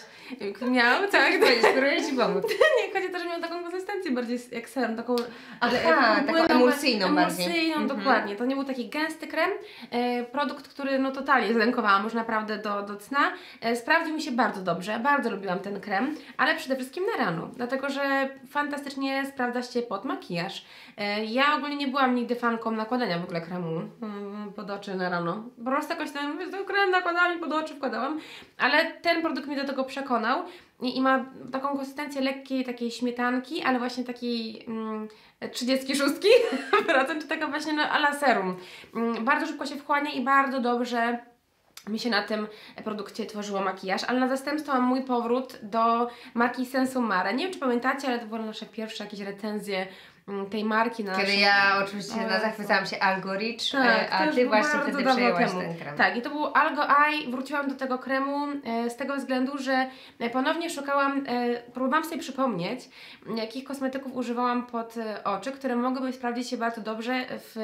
[SPEAKER 1] Miał, tak.
[SPEAKER 2] Spróbuję Ci pomóc.
[SPEAKER 1] Nie, chodzi o to, że miał taką konsystencję bardziej jak serum, taką...
[SPEAKER 2] Aha,
[SPEAKER 1] ale-
[SPEAKER 2] taką
[SPEAKER 1] płynną-
[SPEAKER 2] emulsyjną bardziej.
[SPEAKER 1] Emulsyjną,
[SPEAKER 2] Mhm.
[SPEAKER 1] dokładnie. To nie był taki gęsty krem. E, produkt, który no totalnie zlękowałam już naprawdę do, do cna. E, sprawdził mi się bardzo dobrze, bardzo lubiłam ten krem, ale przede wszystkim na rano, dlatego że fantastycznie sprawdza się pod makijaż. E, ja ogólnie nie byłam nigdy fanką nakładania w ogóle kremu mm, pod oczy na rano. Po prostu jakoś ten krem nakładałam i pod oczy wkładałam, ale ten produkt mnie do tego przekonał. I, I ma taką konsystencję lekkiej takiej śmietanki, ale właśnie takiej mm, 36 procent, czy taka właśnie no, a la serum. Mm, bardzo szybko się wchłania i bardzo dobrze mi się na tym produkcie tworzyło makijaż, ale na zastępstwo mam mój powrót do marki Sensumare. Nie wiem, czy pamiętacie, ale to były nasze pierwsze jakieś recenzje tej marki na
[SPEAKER 2] Kiedy
[SPEAKER 1] naszym-
[SPEAKER 2] ja oczywiście
[SPEAKER 1] O
[SPEAKER 2] na
[SPEAKER 1] Jezu.
[SPEAKER 2] zachwycałam się Algoricz,
[SPEAKER 1] tak,
[SPEAKER 2] e, a Ty właśnie wtedy przejęłaś
[SPEAKER 1] temu.
[SPEAKER 2] ten krem.
[SPEAKER 1] Tak, i to był Algo Eye. Wróciłam do tego kremu e, z tego względu, że e, ponownie szukałam, próbowałam sobie przypomnieć, jakich kosmetyków używałam pod oczy, które mogłyby sprawdzić się bardzo dobrze w,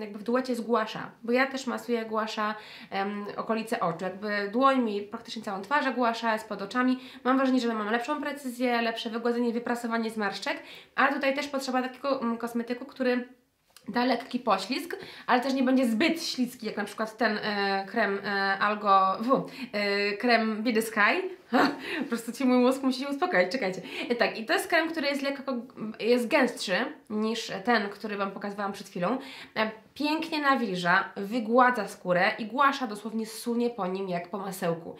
[SPEAKER 1] jakby w duecie z głasza, bo ja też masuję głasza em, okolice oczu, jakby dłoń mi praktycznie całą twarz głasza jest pod oczami. Mam wrażenie, że mam lepszą precyzję, lepsze wygładzenie, wyprasowanie zmarszczek, ale tutaj też potrzeba takiego mm, kosmetyku, który da lekki poślizg, ale też nie będzie zbyt śliski, jak na przykład ten e, krem e, Algo, w, e, krem Be Sky. po prostu ci mój mózg musi się uspokoić, czekajcie. E, tak, i to jest krem, który jest lekko, jest gęstszy niż ten, który Wam pokazywałam przed chwilą. E, pięknie nawilża, wygładza skórę i głasza dosłownie sunie po nim jak po masełku.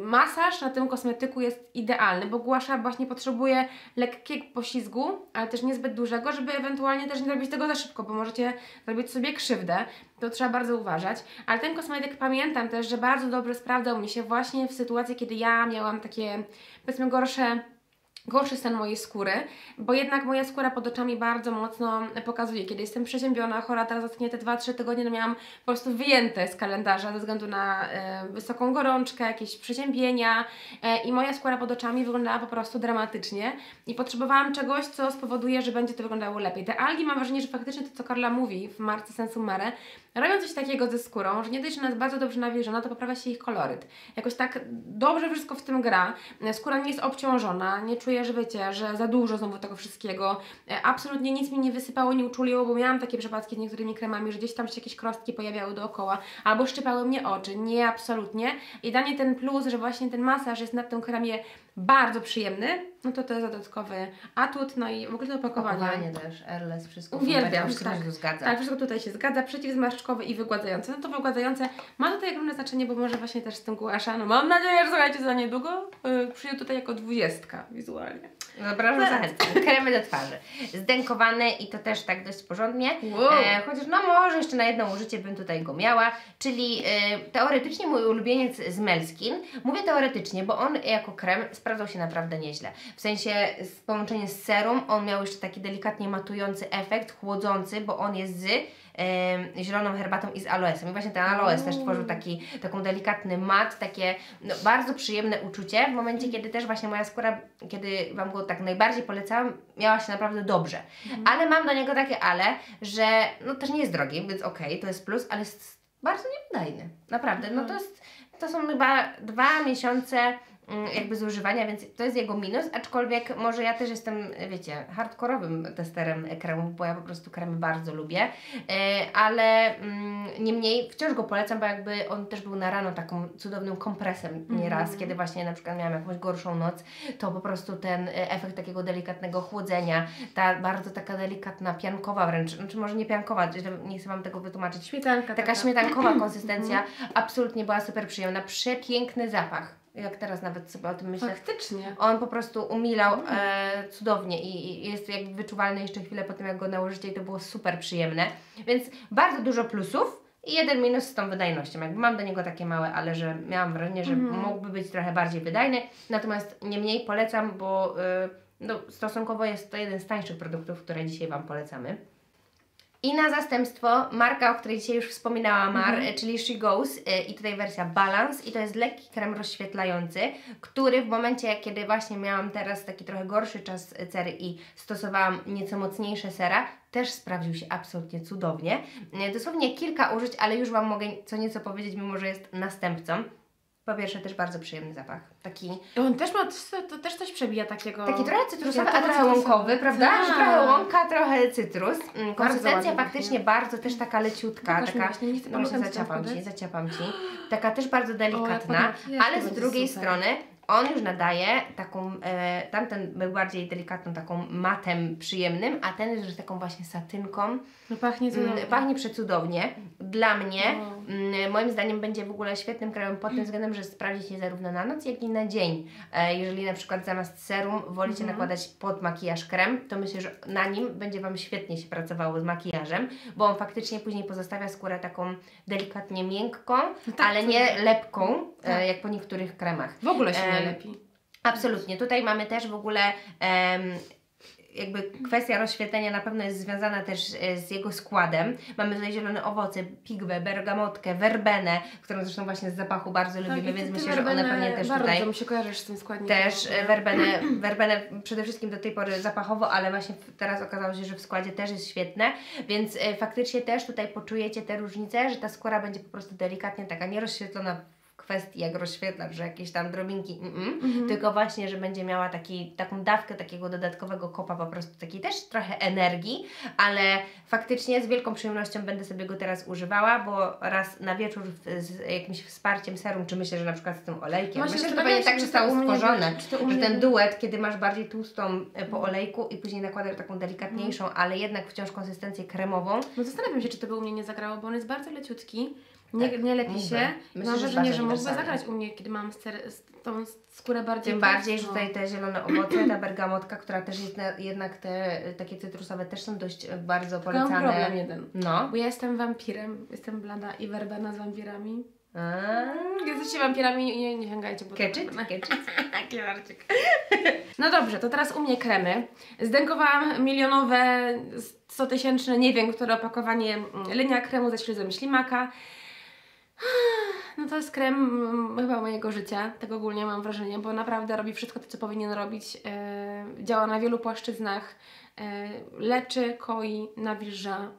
[SPEAKER 1] Masaż na tym kosmetyku jest idealny, bo głasza właśnie potrzebuje lekkiego poślizgu, ale też niezbyt dużego, żeby ewentualnie też nie robić tego za szybko, bo możecie zrobić sobie krzywdę. To trzeba bardzo uważać. Ale ten kosmetyk pamiętam też, że bardzo dobrze sprawdzał mi się właśnie w sytuacji, kiedy ja miałam takie, powiedzmy, gorsze gorszy stan mojej skóry, bo jednak moja skóra pod oczami bardzo mocno pokazuje, kiedy jestem przeziębiona, chora, teraz ostatnie te 2-3 tygodnie no miałam po prostu wyjęte z kalendarza ze względu na e, wysoką gorączkę, jakieś przeziębienia e, i moja skóra pod oczami wyglądała po prostu dramatycznie i potrzebowałam czegoś, co spowoduje, że będzie to wyglądało lepiej. Te algi mam wrażenie, że faktycznie to, co Karla mówi w marce Sensumere, robią coś takiego ze skórą, że nie dość, że jest bardzo dobrze nawilżona, to poprawia się ich koloryt. Jakoś tak dobrze wszystko w tym gra. Skóra nie jest obciążona, nie czuję, że wiecie, że za dużo znowu tego wszystkiego. E, Absolutnie nic mi nie wysypało, nie uczuliło, bo miałam takie przypadki z niektórymi kremami, że gdzieś tam się jakieś krostki pojawiały dookoła, albo szczypały mnie oczy. Nie, absolutnie. I dla ten plus, że właśnie ten masaż jest na tym kremie bardzo przyjemny, no to to jest dodatkowy atut, no i w ogóle to opakowanie.
[SPEAKER 2] Opakowanie też, Airless, wszystko
[SPEAKER 1] Uwielbiam,
[SPEAKER 2] wszystko
[SPEAKER 1] tak.
[SPEAKER 2] się zgadza.
[SPEAKER 1] Tak, wszystko tutaj się zgadza, przeciwzmarszczkowy i wygładzający. No to wygładzające ma tutaj ogromne znaczenie, bo może właśnie też z tym głasza. No mam nadzieję, że słuchajcie, za niedługo yy, przyjdzie tutaj jako dwudziestka wizualnie.
[SPEAKER 2] Zapraszam, zachęcam. Kremy do twarzy. Zdenkowane i to też tak dość porządnie.
[SPEAKER 1] Wow.
[SPEAKER 2] E, chociaż no może jeszcze na jedno użycie bym tutaj go miała. Czyli e, teoretycznie mój ulubieniec z Melskin. Mówię teoretycznie, bo on jako krem sprawdzał się naprawdę nieźle. W sensie połączenie z serum, on miał jeszcze taki delikatnie matujący efekt, chłodzący, bo on jest z zieloną herbatą i z aloesem. I właśnie ten aloes też tworzył taki, taką delikatny mat, takie no, bardzo przyjemne uczucie w momencie, kiedy też właśnie moja skóra, kiedy Wam go tak najbardziej polecałam, miała się naprawdę dobrze. Ale mam do niego takie ale, że no też nie jest drogi, więc okej, to jest plus, ale jest bardzo niewydajny. Naprawdę, no to jest, to są chyba dwa miesiące mm, jakby zużywania, więc to jest jego minus, aczkolwiek może ja też jestem, wiecie, hardkorowym testerem kremów, bo ja po prostu kremy bardzo lubię, e, ale mm, niemniej wciąż go polecam, bo jakby on też był na rano taką cudownym kompresem nieraz, kiedy właśnie na przykład miałam jakąś gorszą noc, to po prostu ten e, efekt takiego delikatnego chłodzenia, ta bardzo taka delikatna, piankowa wręcz, znaczy może nie piankowa, nie chcę Wam tego wytłumaczyć,
[SPEAKER 1] Śmietanka
[SPEAKER 2] taka śmietankowa konsystencja, absolutnie była super przyjemna, przepiękny zapach, jak teraz nawet sobie o tym myślę.
[SPEAKER 1] Faktycznie.
[SPEAKER 2] On po prostu umilał e, cudownie i, i jest jakby wyczuwalny jeszcze chwilę po tym, jak go nałożycie i to było super przyjemne. Więc bardzo dużo plusów i jeden minus z tą wydajnością. Jakby mam do niego takie małe, ale że miałam wrażenie, że mógłby być trochę bardziej wydajny. Natomiast niemniej polecam, bo y, no, stosunkowo jest to jeden z tańszych produktów, które dzisiaj Wam polecamy. I na zastępstwo marka, o której dzisiaj już wspominała Mar, e, czyli She Goes e, i tutaj wersja Balance i to jest lekki krem rozświetlający, który w momencie, kiedy właśnie miałam teraz taki trochę gorszy czas cery i stosowałam nieco mocniejsze sera, też sprawdził się absolutnie cudownie. E, Dosłownie kilka użyć, ale już Wam mogę co nieco powiedzieć, mimo że jest następcą. Po pierwsze też bardzo przyjemny zapach, taki
[SPEAKER 1] On też ma, to też coś przebija takiego...
[SPEAKER 2] Taki trochę cytrusowy, a trochę łąkowy, prawda?
[SPEAKER 1] Tak.
[SPEAKER 2] Trochę łąka, trochę cytrus. Mm, Konsystencja faktycznie bardzo też taka leciutka,
[SPEAKER 1] Pokaż
[SPEAKER 2] taka,
[SPEAKER 1] właśnie, nie chcę
[SPEAKER 2] no zaciapam Ci, zaciapam Ci. Taka też bardzo delikatna,
[SPEAKER 1] jak
[SPEAKER 2] ale z drugiej
[SPEAKER 1] super.
[SPEAKER 2] strony on już nadaje taką, e, tamten był bardziej delikatną, taką matem przyjemnym, a ten już taką właśnie satynką.
[SPEAKER 1] No pachnie
[SPEAKER 2] Mm,
[SPEAKER 1] cudownie.
[SPEAKER 2] Pachnie przecudownie. Dla mnie,
[SPEAKER 1] No.
[SPEAKER 2] Mm, moim zdaniem, będzie w ogóle świetnym kremem pod tym względem, że sprawdzi się zarówno na noc, jak i na dzień. E, jeżeli na przykład zamiast serum wolicie
[SPEAKER 1] Mhm.
[SPEAKER 2] nakładać pod makijaż krem, to myślę, że na nim będzie Wam świetnie się pracowało z makijażem, bo on faktycznie później pozostawia skórę taką delikatnie miękką,
[SPEAKER 1] tak,
[SPEAKER 2] ale nie lepką,
[SPEAKER 1] Tak.
[SPEAKER 2] e, jak po niektórych kremach.
[SPEAKER 1] W ogóle się nie lepi.
[SPEAKER 2] Absolutnie. Tutaj mamy też w ogóle em, jakby kwestia rozświetlenia na pewno jest związana też e, z jego składem. Mamy tutaj zielone owoce, pigwę, bergamotkę, werbenę, którą zresztą właśnie z zapachu bardzo lubimy,
[SPEAKER 1] Tak, i
[SPEAKER 2] więc myślę, że one pewnie też
[SPEAKER 1] bardzo
[SPEAKER 2] tutaj
[SPEAKER 1] mi się kojarzysz z tym składnikiem.
[SPEAKER 2] też werbenę, werbenę przede wszystkim do tej pory zapachowo, ale właśnie teraz okazało się, że w składzie też jest świetne, więc e, faktycznie też tutaj poczujecie te różnice, że ta skóra będzie po prostu delikatnie taka nierozświetlona kwestii jak rozświetlacz, że jakieś tam drobinki, mm, mm, tylko właśnie, że będzie miała taki, taką dawkę takiego dodatkowego kopa, po prostu takiej też trochę energii, ale faktycznie z wielką przyjemnością będę sobie go teraz używała, bo raz na wieczór z jakimś wsparciem serum, czy myślę, że na przykład z tym olejkiem, myślę, że to będzie tak zostało stworzone, że ten duet, kiedy masz bardziej tłustą e, po olejku i później nakładasz taką delikatniejszą, ale jednak wciąż konsystencję kremową,
[SPEAKER 1] No zastanawiam się, czy to by u mnie nie zagrało, bo on jest bardzo leciutki. Nie,
[SPEAKER 2] Tak,
[SPEAKER 1] nie lepi
[SPEAKER 2] mógłby.
[SPEAKER 1] się.
[SPEAKER 2] Myślę,
[SPEAKER 1] Mam wrażenie, że mógłby zagrać u mnie, kiedy mam ster- s- tą skórę bardziej
[SPEAKER 2] Tym bardziej, że tutaj te zielone owoce, ta bergamotka, która też jest na, jednak te takie cytrusowe też są dość e, bardzo
[SPEAKER 1] Tylko mam
[SPEAKER 2] polecane.
[SPEAKER 1] problem jeden.
[SPEAKER 2] No.
[SPEAKER 1] Bo ja jestem wampirem, jestem blada i werbena z wampirami. Jak jesteście wampirami, nie, nie sięgajcie to. Taki żarcik. No dobrze, to teraz u mnie kremy. Zdękowałam milionowe, 100 tysięczne, nie wiem, które opakowanie mm, linia kremu ze śluzem ślimaka. No to jest krem mm, chyba mojego życia, tak ogólnie mam wrażenie, bo naprawdę robi wszystko to, co powinien robić. E, działa na wielu płaszczyznach, e, leczy, koi, nawilża,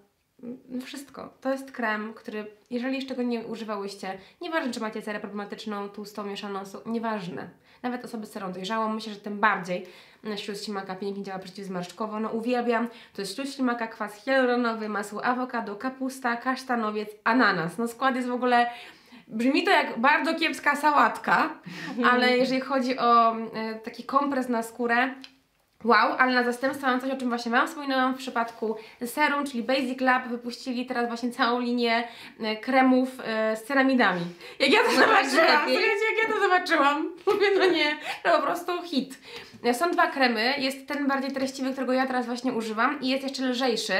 [SPEAKER 1] no wszystko. To jest krem, który, jeżeli jeszcze go nie używałyście, nieważne czy macie cerę problematyczną, tłustą, mieszaną, nieważne. Nawet osoby z cerą dojrzałą, myślę, że tym bardziej śluz ślimaka pięknie działa przeciwzmarszczkowo. No uwielbiam. To jest śluz ślimaka, kwas hialuronowy, masło awokado, kapusta, kasztanowiec, ananas. No skład jest w ogóle... Brzmi to jak bardzo kiepska sałatka, ale jeżeli chodzi o e, taki kompres na skórę, Wow, ale na zastępstwo mam coś, o czym właśnie Wam wspominałam w przypadku serum, czyli Basic Lab wypuścili teraz właśnie całą linię e, kremów e, z ceramidami. Jak ja to zobaczyłam,
[SPEAKER 2] lepiej.
[SPEAKER 1] słuchajcie, jak ja to zobaczyłam, mówię, no nie, to po prostu hit. E, Są dwa kremy, jest ten bardziej treściwy, którego ja teraz właśnie używam i jest jeszcze lżejszy.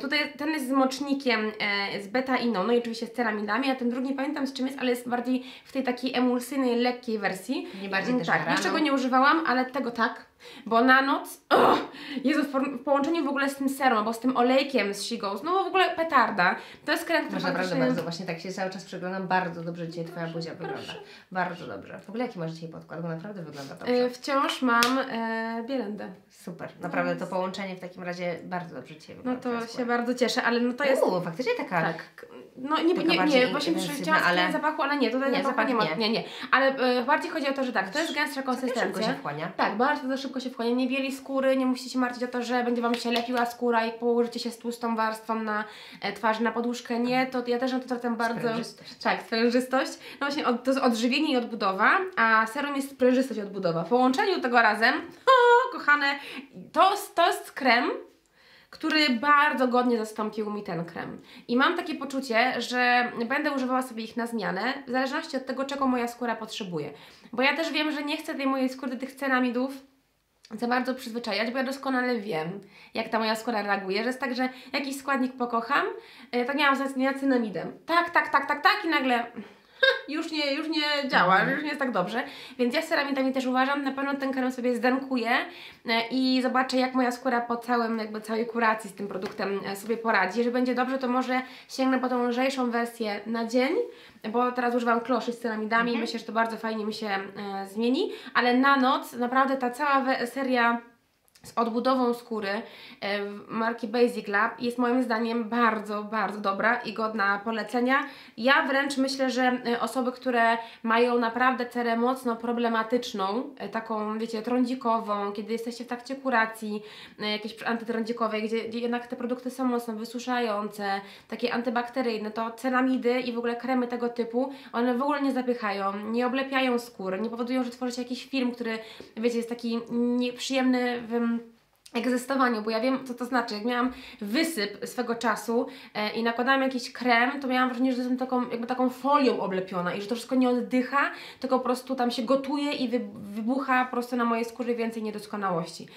[SPEAKER 1] Tutaj ten jest z mocznikiem, z beta-iną, no i oczywiście z ceramidami, a ten drugi nie pamiętam z czym jest, ale jest bardziej w tej takiej emulsyjnej, lekkiej wersji.
[SPEAKER 2] Nie bardziej też
[SPEAKER 1] Tak, jeszcze go nie używałam, ale tego tak. Bo na noc, oh, Jezu, w, połączeniu w ogóle z tym serum, albo z tym olejkiem z She Goes, no w ogóle petarda. To jest krem, który
[SPEAKER 2] naprawdę
[SPEAKER 1] faktycznie-
[SPEAKER 2] bardzo, właśnie tak się cały czas przeglądam, bardzo dobrze dzisiaj Twoja buzia wygląda. Bardzo dobrze. W ogóle jaki masz dzisiaj podkład, bo naprawdę wygląda dobrze.
[SPEAKER 1] Y, Wciąż mam e, bielendę.
[SPEAKER 2] Super, naprawdę to połączenie w takim razie bardzo dobrze Cię
[SPEAKER 1] No
[SPEAKER 2] wygląda.
[SPEAKER 1] to się bardzo cieszę, ale no to jest...
[SPEAKER 2] Uuu, faktycznie taka.
[SPEAKER 1] Tak. No nie, nie, nie właśnie chciałam ale... zapachu, ale nie, tutaj
[SPEAKER 2] Nie, zapach
[SPEAKER 1] nie ma.
[SPEAKER 2] nie.
[SPEAKER 1] Nie. Ale e, bardziej chodzi o to, że tak, to jest gęstsza konsystencja.
[SPEAKER 2] się wchłania.
[SPEAKER 1] Tak, bardzo to szybko się wchłania. Nie bieli skóry, nie musicie się martwić o to, że będzie Wam się lepiła skóra i położycie się z tłustą warstwą na e, twarzy, na poduszkę. Nie, to ja też na to zwracam bardzo...
[SPEAKER 2] Sprężystość.
[SPEAKER 1] Tak, sprężystość. No właśnie, od, to jest odżywienie i odbudowa, a serum jest sprężystość i odbudowa. W połączeniu tego razem, o, kochane, to, to jest krem, który bardzo godnie zastąpił mi ten krem. I mam takie poczucie, że będę używała sobie ich na zmianę, w zależności od tego, czego moja skóra potrzebuje. Bo ja też wiem, że nie chcę tej mojej skóry, tych cenamidów za bardzo przyzwyczajać, bo ja doskonale wiem, jak ta moja skóra reaguje, że jest tak, że jakiś składnik pokocham, e, tak miałam z niacinamidem. Tak, tak, tak, tak, tak i nagle już nie, już nie działa, że już nie jest tak dobrze. Więc ja z ceramidami też uważam, na pewno ten krem sobie zdenkuję e, i zobaczę, jak moja skóra po całym, jakby całej kuracji z tym produktem e, sobie poradzi. Jeżeli będzie dobrze, to może sięgnę po tą lżejszą wersję na dzień, bo teraz używam kloszy z ceramidami i myślę, że to bardzo fajnie mi się e, zmieni, ale na noc naprawdę ta cała seria z odbudową skóry e, marki Basic Lab jest moim zdaniem bardzo, bardzo dobra i godna polecenia. Ja wręcz myślę, że e, osoby, które mają naprawdę cerę mocno problematyczną, e, taką wiecie, trądzikową, kiedy jesteście w trakcie kuracji jakiejś antytrądzikowej, gdzie, gdzie jednak te produkty są mocno wysuszające, takie antybakteryjne, to ceramidy i w ogóle kremy tego typu, one w ogóle nie zapychają, nie oblepiają skóry, nie powodują, że tworzy się jakiś film, który wiecie, jest taki nieprzyjemny w egzystowaniu, bo ja wiem, co to znaczy. Jak miałam wysyp swego czasu e, i nakładałam jakiś krem, to miałam wrażenie, że jestem taką, jakby taką folią oblepiona i że to wszystko nie oddycha, tylko po prostu tam się gotuje i wy, wybucha po prostu na mojej skórze więcej niedoskonałości.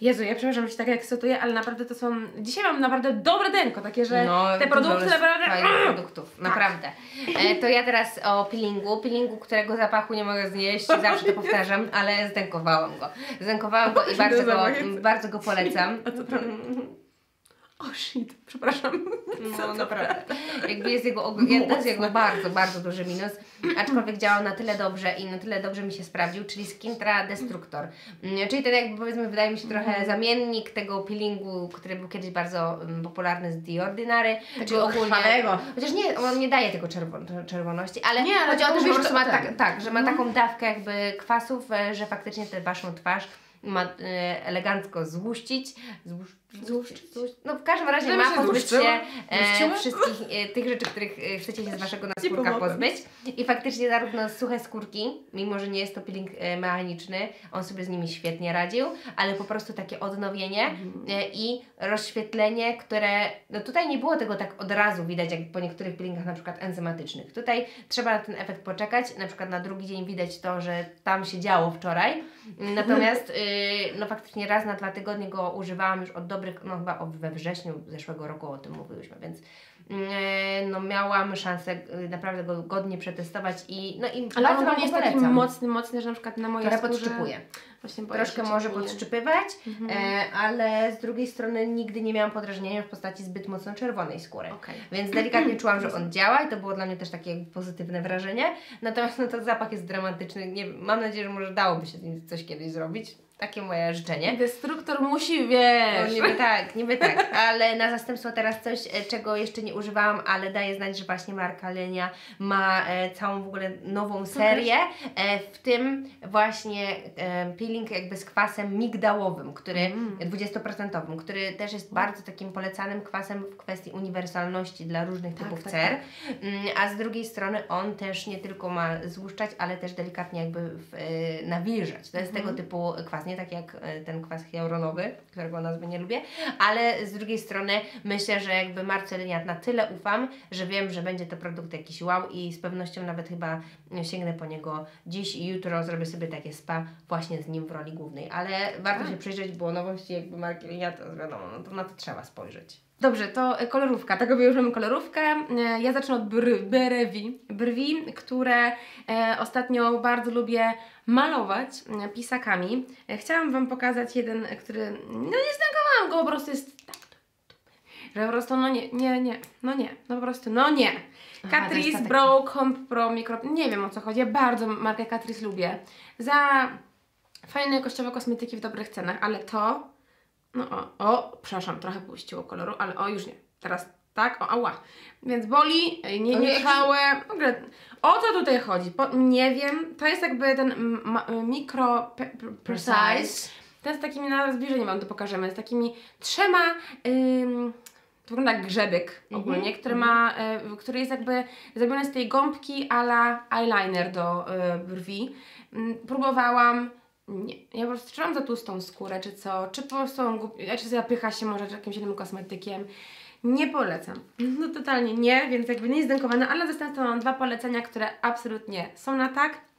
[SPEAKER 1] Jezu, ja przepraszam, że się tak ekscytuję, ale naprawdę to są... Dzisiaj mam naprawdę dobre denko, takie, że te
[SPEAKER 2] dużo
[SPEAKER 1] produkty naprawdę...
[SPEAKER 2] fajnych produktów, naprawdę. E, to ja teraz o peelingu, peelingu, którego zapachu nie mogę znieść, zawsze to powtarzam, ale zdękowałam go. Zdękowałam go i bardzo go, bardzo go polecam.
[SPEAKER 1] O shit, przepraszam.
[SPEAKER 2] No naprawdę. Jakby jest jego, ja- to jest jego bardzo, bardzo duży minus, aczkolwiek działał na tyle dobrze i na tyle dobrze mi się sprawdził, czyli Skintra Destructor. Mm, Czyli ten jakby powiedzmy wydaje mi się trochę zamiennik tego peelingu, który był kiedyś bardzo mm, popularny z The Ordinary, czy ogólnie. Chociaż nie, on nie daje tego czerwon- czerwoności, ale,
[SPEAKER 1] Nie, ale
[SPEAKER 2] chodzi o
[SPEAKER 1] to
[SPEAKER 2] że po prostu ma
[SPEAKER 1] tak.
[SPEAKER 2] tak, że ma taką dawkę jakby kwasów, e, że faktycznie tę waszą twarz ma e, elegancko złuścić, Złuszczyć? No w każdym razie
[SPEAKER 1] Żeby
[SPEAKER 2] ma
[SPEAKER 1] się
[SPEAKER 2] pozbyć się e, wszystkich e, tych rzeczy, których e, chcecie się z waszego naskórka pozbyć. I faktycznie zarówno suche skórki, mimo że nie jest to peeling e, mechaniczny, on sobie z nimi świetnie radził, ale po prostu takie odnowienie
[SPEAKER 1] Mhm.
[SPEAKER 2] e, i rozświetlenie, które, no tutaj nie było tego tak od razu widać, jak po niektórych peelingach na przykład enzymatycznych. Tutaj trzeba na ten efekt poczekać, na przykład na drugi dzień widać to, że tam się działo wczoraj, natomiast y, no faktycznie raz na dwa tygodnie go używałam już od dobrych, no chyba we wrześniu zeszłego roku o tym mówiłyśmy, więc y, no miałam szansę y, naprawdę go godnie przetestować i no i
[SPEAKER 1] Ale on nie jest taki mocny, mocny, że na przykład na mojej
[SPEAKER 2] Trochę
[SPEAKER 1] skórze...
[SPEAKER 2] podszczypuje.
[SPEAKER 1] Właśnie
[SPEAKER 2] Troszkę może
[SPEAKER 1] nie.
[SPEAKER 2] podszczypywać,
[SPEAKER 1] Mhm.
[SPEAKER 2] e, ale z drugiej strony nigdy nie miałam podrażnienia w postaci zbyt mocno czerwonej skóry.
[SPEAKER 1] Okej.
[SPEAKER 2] Więc delikatnie czułam, że on działa i to było dla mnie też takie pozytywne wrażenie. Natomiast no, to zapach jest dramatyczny. Nie, mam nadzieję, że może dałoby się z nim coś kiedyś zrobić. Takie moje życzenie.
[SPEAKER 1] Destruktor musi,
[SPEAKER 2] No,
[SPEAKER 1] wiesz.
[SPEAKER 2] niby tak, niby tak, ale na zastępstwo teraz coś, e, czego jeszcze nie używałam, ale daję znać, że właśnie marka Lenia ma e, całą w ogóle nową serię, e, w tym właśnie e, peeling jakby z kwasem migdałowym, który
[SPEAKER 1] Mm.
[SPEAKER 2] 20%, który też jest bardzo takim polecanym kwasem w kwestii uniwersalności dla różnych
[SPEAKER 1] Tak,
[SPEAKER 2] typów
[SPEAKER 1] tak,
[SPEAKER 2] cer, Mm, a z drugiej strony on też nie tylko ma złuszczać, ale też delikatnie jakby w, e, nawilżać. To jest
[SPEAKER 1] Mhm.
[SPEAKER 2] tego typu kwas, nie tak jak e, ten kwas hialuronowy, którego nazwy nie lubię, ale z drugiej strony myślę, że jakby marce Liniat na tyle ufam, że wiem, że będzie to produkt jakiś wow i z pewnością nawet chyba sięgnę po niego dziś i jutro zrobię sobie takie spa właśnie z nim w roli głównej, ale warto
[SPEAKER 1] Tak.
[SPEAKER 2] się przyjrzeć, bo nowości jakby marki Liniat, to wiadomo, no to na to trzeba spojrzeć.
[SPEAKER 1] Dobrze, to e, kolorówka. Tego wyłożymy kolorówkę. E, Ja zacznę od br- brwi. Brwi, które e, ostatnio bardzo lubię malować pisakami. Chciałam Wam pokazać jeden, który... No nie zdegowałam go, po prostu jest tak... Że po prostu no nie, nie, nie, no nie, no po prostu no nie. Catrice Brow Comp Pro Micro... Nie wiem o co chodzi, ja bardzo markę Catrice lubię. Za fajne jakościowe kosmetyki w dobrych cenach, ale to, no o, o, przepraszam, trochę puściło koloru, ale o, już nie. Teraz tak, o, ała. Więc boli, y, nie, nie trwałe, w ogóle, o co tutaj chodzi? Po, nie wiem, to jest jakby ten y, micro pe, pe, precise, ten z takimi, na zbliżeniu Wam to pokażemy, z takimi trzema, ym, to wygląda jak grzebek
[SPEAKER 2] Mhm,
[SPEAKER 1] ogólnie, który ma, y, który jest jakby zrobiony z tej gąbki ala eyeliner do y, brwi. Mm, próbowałam, nie, ja po prostu czy mam za tłustą skórę, czy co, czy po prostu czy zapycha się może jakimś innym kosmetykiem. Nie polecam. No totalnie nie, więc jakby nie jest ale zastępstwo mam dwa polecenia, które absolutnie są na tak.